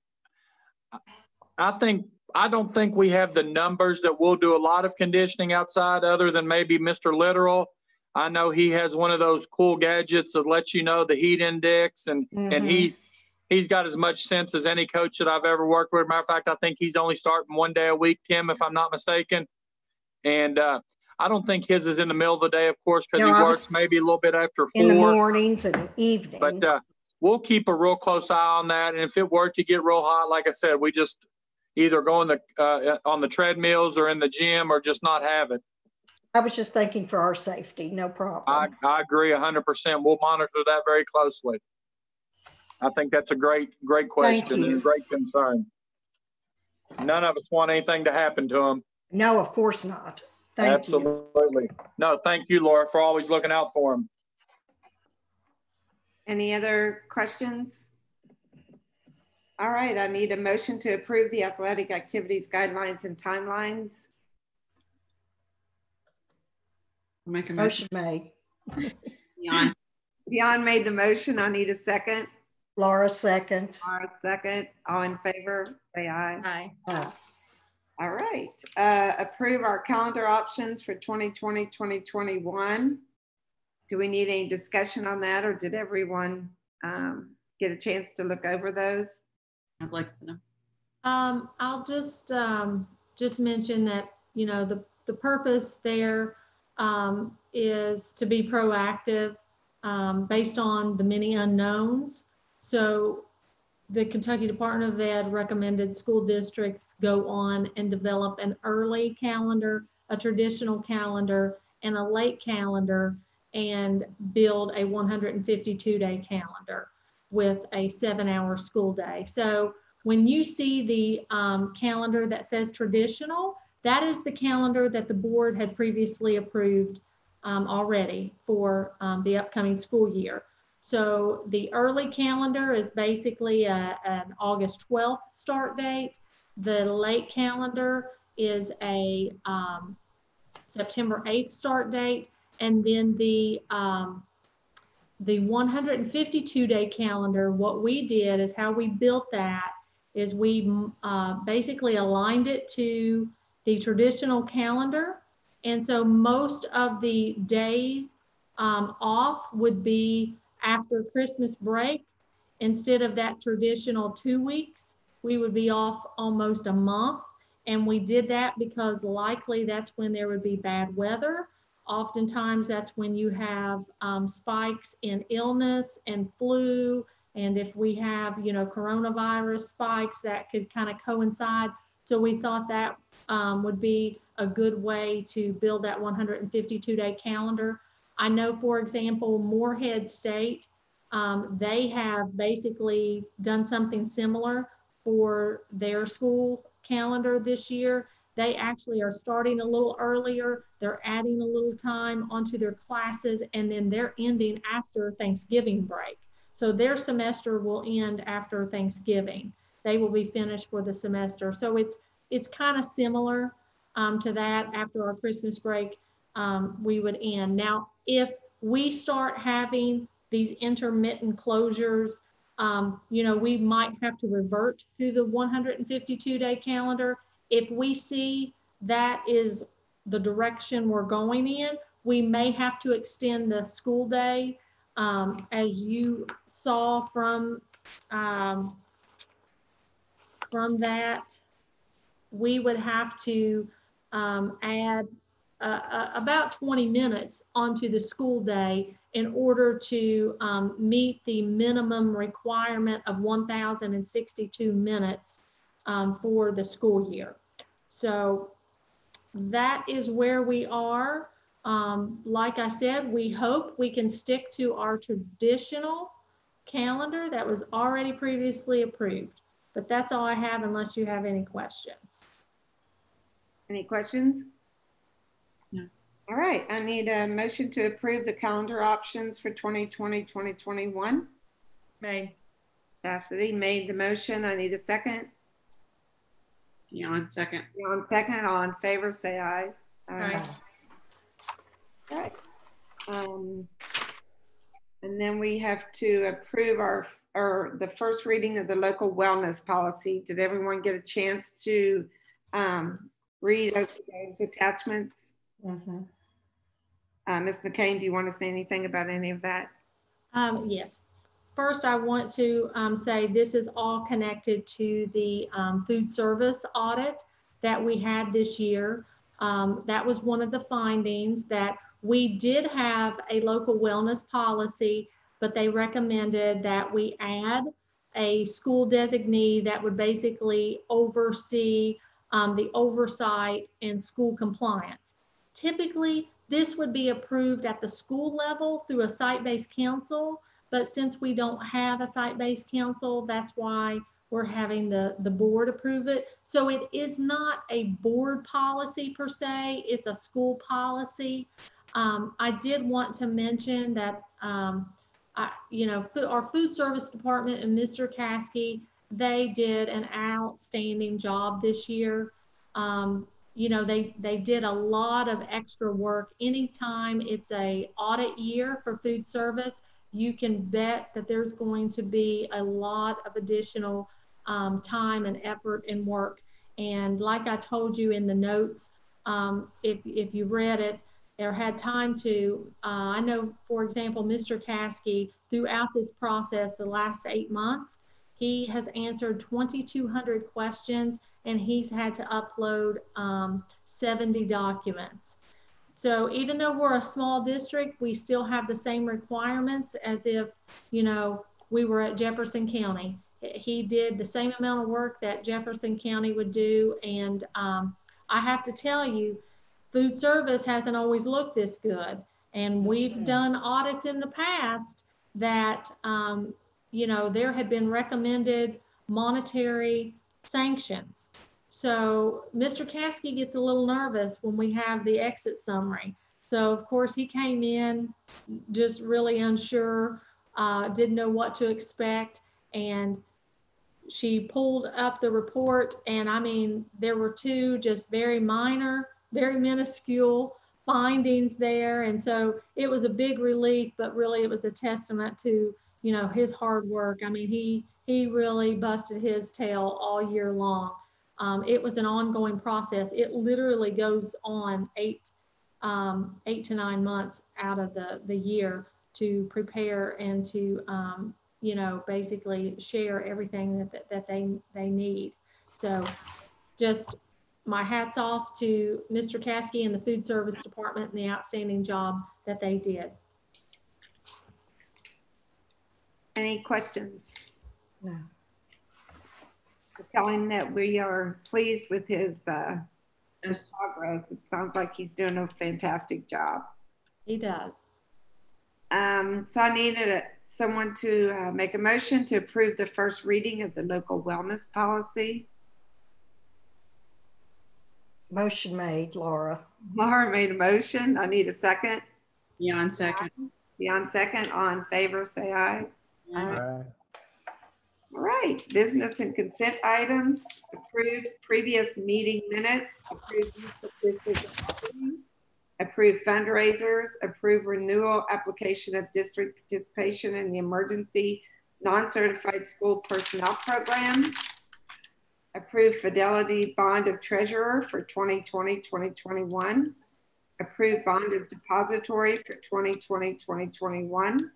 S6: I think I don't think we have the numbers that we'll do a lot of conditioning outside, other than maybe Mr. Literal. I know he has one of those cool gadgets that lets you know the heat index, and and
S4: Mhm.
S6: he's he's got as much sense as any coach that I've ever worked with. Matter of fact, I think he's only starting one day a week, Tim, if I'm not mistaken. And uh, I don't think his is in the middle of the day, of course, because
S4: No,
S6: he works maybe a little bit after four.
S4: In the mornings and evenings.
S6: But uh, we'll keep a real close eye on that. And if it were to get real hot, like I said, we just either go in the uh, on the treadmills or in the gym or just not have it.
S4: I was just thinking for our safety, no problem.
S6: I, I agree 100%. We'll monitor that very closely. I think that's a great, great question and a great concern. None of us want anything to happen to them.
S4: no, of course not. Thank you.
S6: Absolutely. No, thank you, Laura, for always looking out for them.
S3: Any other questions? All right, I need a motion to approve the athletic activities guidelines and timelines.
S5: I'll make a motion.
S4: Motion made.
S5: Dion.
S3: Dion made the motion. I need a second.
S4: Laura second.
S3: Mara second. All in favor, say aye.
S2: Aye.
S4: Uh,
S3: All right, uh, approve our calendar options for 2020, 2021. Do we need any discussion on that or did everyone um, get a chance to look over those?
S5: I'd like to know.
S2: Um, I'll just, um, just mention that, you know, the, the purpose there, um, is to be proactive, um, based on the many unknowns. So the Kentucky Department of Ed recommended school districts go on and develop an early calendar, a traditional calendar, and a late calendar, and build a 152 day calendar with a seven hour school day. So when you see the um, calendar that says traditional, that is the calendar that the board had previously approved um, already for um, the upcoming school year. So the early calendar is basically a, an August 12th start date. The late calendar is a um, September 8th start date. And then the um, the 152 day calendar, what we did is how we built that is we uh, basically aligned it to the traditional calendar. And so most of the days um, off would be after Christmas break. Instead of that traditional two weeks, we would be off almost a month. And we did that because likely that's when there would be bad weather. Oftentimes that's when you have um, spikes in illness and flu. And if we have, you know, coronavirus spikes that could kind of coincide. So we thought that um, would be a good way to build that 152 day calendar. I know, for example, Morehead State, um, they have basically done something similar for their school calendar this year. They actually are starting a little earlier. They're adding a little time onto their classes, and then they're ending after Thanksgiving break. So their semester will end after Thanksgiving. They will be finished for the semester. So it's it's kind of similar um, to that. After our Christmas break, um, we would end. Now, if we start having these intermittent closures, um, you know, we might have to revert to the 152 day calendar. If we see that is the direction we're going in, we may have to extend the school day. Um, as you saw from, um, from that, we would have to um, add uh, uh, about 20 minutes onto the school day in order to um, meet the minimum requirement of 1,062 minutes um, for the school year. So that is where we are. Um, like I said, we hope we can stick to our traditional calendar that was already previously approved. But that's all I have unless you have any questions.
S3: Any questions?
S5: No.
S3: All right, I need a motion to approve the calendar options for 2020, 2021.
S2: Made.
S3: Cassidy made the motion. I need a second.
S5: Dion, second.
S3: On second, all in favor, say aye.
S2: Aye.
S3: All right. Um, and then we have to approve our, or the first reading of the local wellness policy. Did everyone get a chance to um, read over those attachments?
S4: mhm.
S3: Uh, Ms. McCain, do you want to say anything about any of that?
S2: Um, yes. First, I want to um, say this is all connected to the um, food service audit that we had this year. Um, that was one of the findings that we did have a local wellness policy, but they recommended that we add a school designee that would basically oversee um, the oversight and school compliance. Typically, this would be approved at the school level through a site-based council, but since we don't have a site-based council, that's why we're having the, the board approve it. So it is not a board policy per se, it's a school policy. Um, I did want to mention that, um, I, you know, our food service department and Mr. Caskey, they did an outstanding job this year. Um, you know, they, they did a lot of extra work. Anytime it's a audit year for food service, you can bet that there's going to be a lot of additional um, time and effort and work. And like I told you in the notes, um, if, if you read it or had time to, uh, I know, for example, Mr. Caskey, throughout this process, the last eight months, he has answered 2,200 questions and he's had to upload um, 70 documents. So even though we're a small district, we still have the same requirements as if, you know, we were at Jefferson County. He did the same amount of work that Jefferson County would do. And um, I have to tell you, food service hasn't always looked this good. And we've done audits in the past that, um, you know, there had been recommended monetary sanctions. So Mr. Caskey gets a little nervous when we have the exit summary. So of course he came in just really unsure, uh, didn't know what to expect. And she pulled up the report and I mean, there were two just very minor, very minuscule findings there. And so it was a big relief, but really it was a testament to, you know, his hard work. I mean, he, he really busted his tail all year long. Um, it was an ongoing process. It literally goes on eight, um, eight to nine months out of the, the year to prepare and to, um, you know, basically share everything that, that, that they, they need. So just my hats off to Mr. Caskey and the food service department and the outstanding job that they did.
S3: Any questions?
S4: No.
S3: Tell him that we are pleased with his, uh, his progress. It sounds like he's doing a fantastic job.
S2: He does.
S3: Um, so I needed a, someone to uh, make a motion to approve the first reading of the local wellness policy.
S4: Motion made, Laura.
S3: Laura made a motion. I need a second.
S5: Beyond second.
S3: Beyond second, On favor, say aye.
S7: Aye.
S3: All right, business and consent items, approved previous meeting minutes, approved use of district property, approved fundraisers, approved renewal application of district participation in the emergency non-certified school personnel program, approved fidelity bond of treasurer for 2020, 2021, approved bond of depository for 2020, 2021,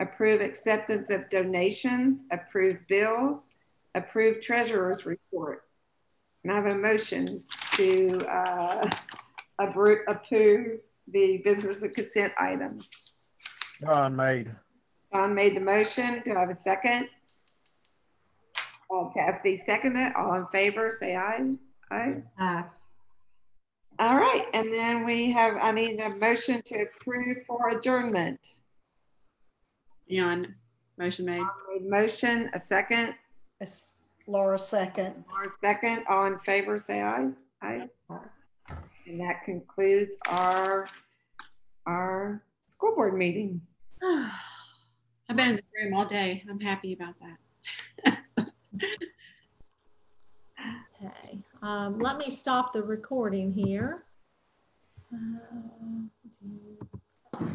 S3: approve acceptance of donations, approve bills, approve treasurer's report. And I have a motion to uh, appro- approve the business and consent items.
S7: John made.
S3: Don made the motion. Do I have a second? Uh, Cassidy seconded. All in favor, say aye. Aye.
S4: Aye.
S3: All right, and then we have, I need a motion to approve for adjournment.
S5: Beyond, motion made.
S3: Made motion, a second,
S4: It's Laura second.
S3: or a second, all in favor, say aye. Aye.
S4: Aye.
S3: And that concludes our, our school board meeting.
S5: I've been in the room all day. I'm happy about that.
S2: Okay, um, let me stop the recording here. Uh,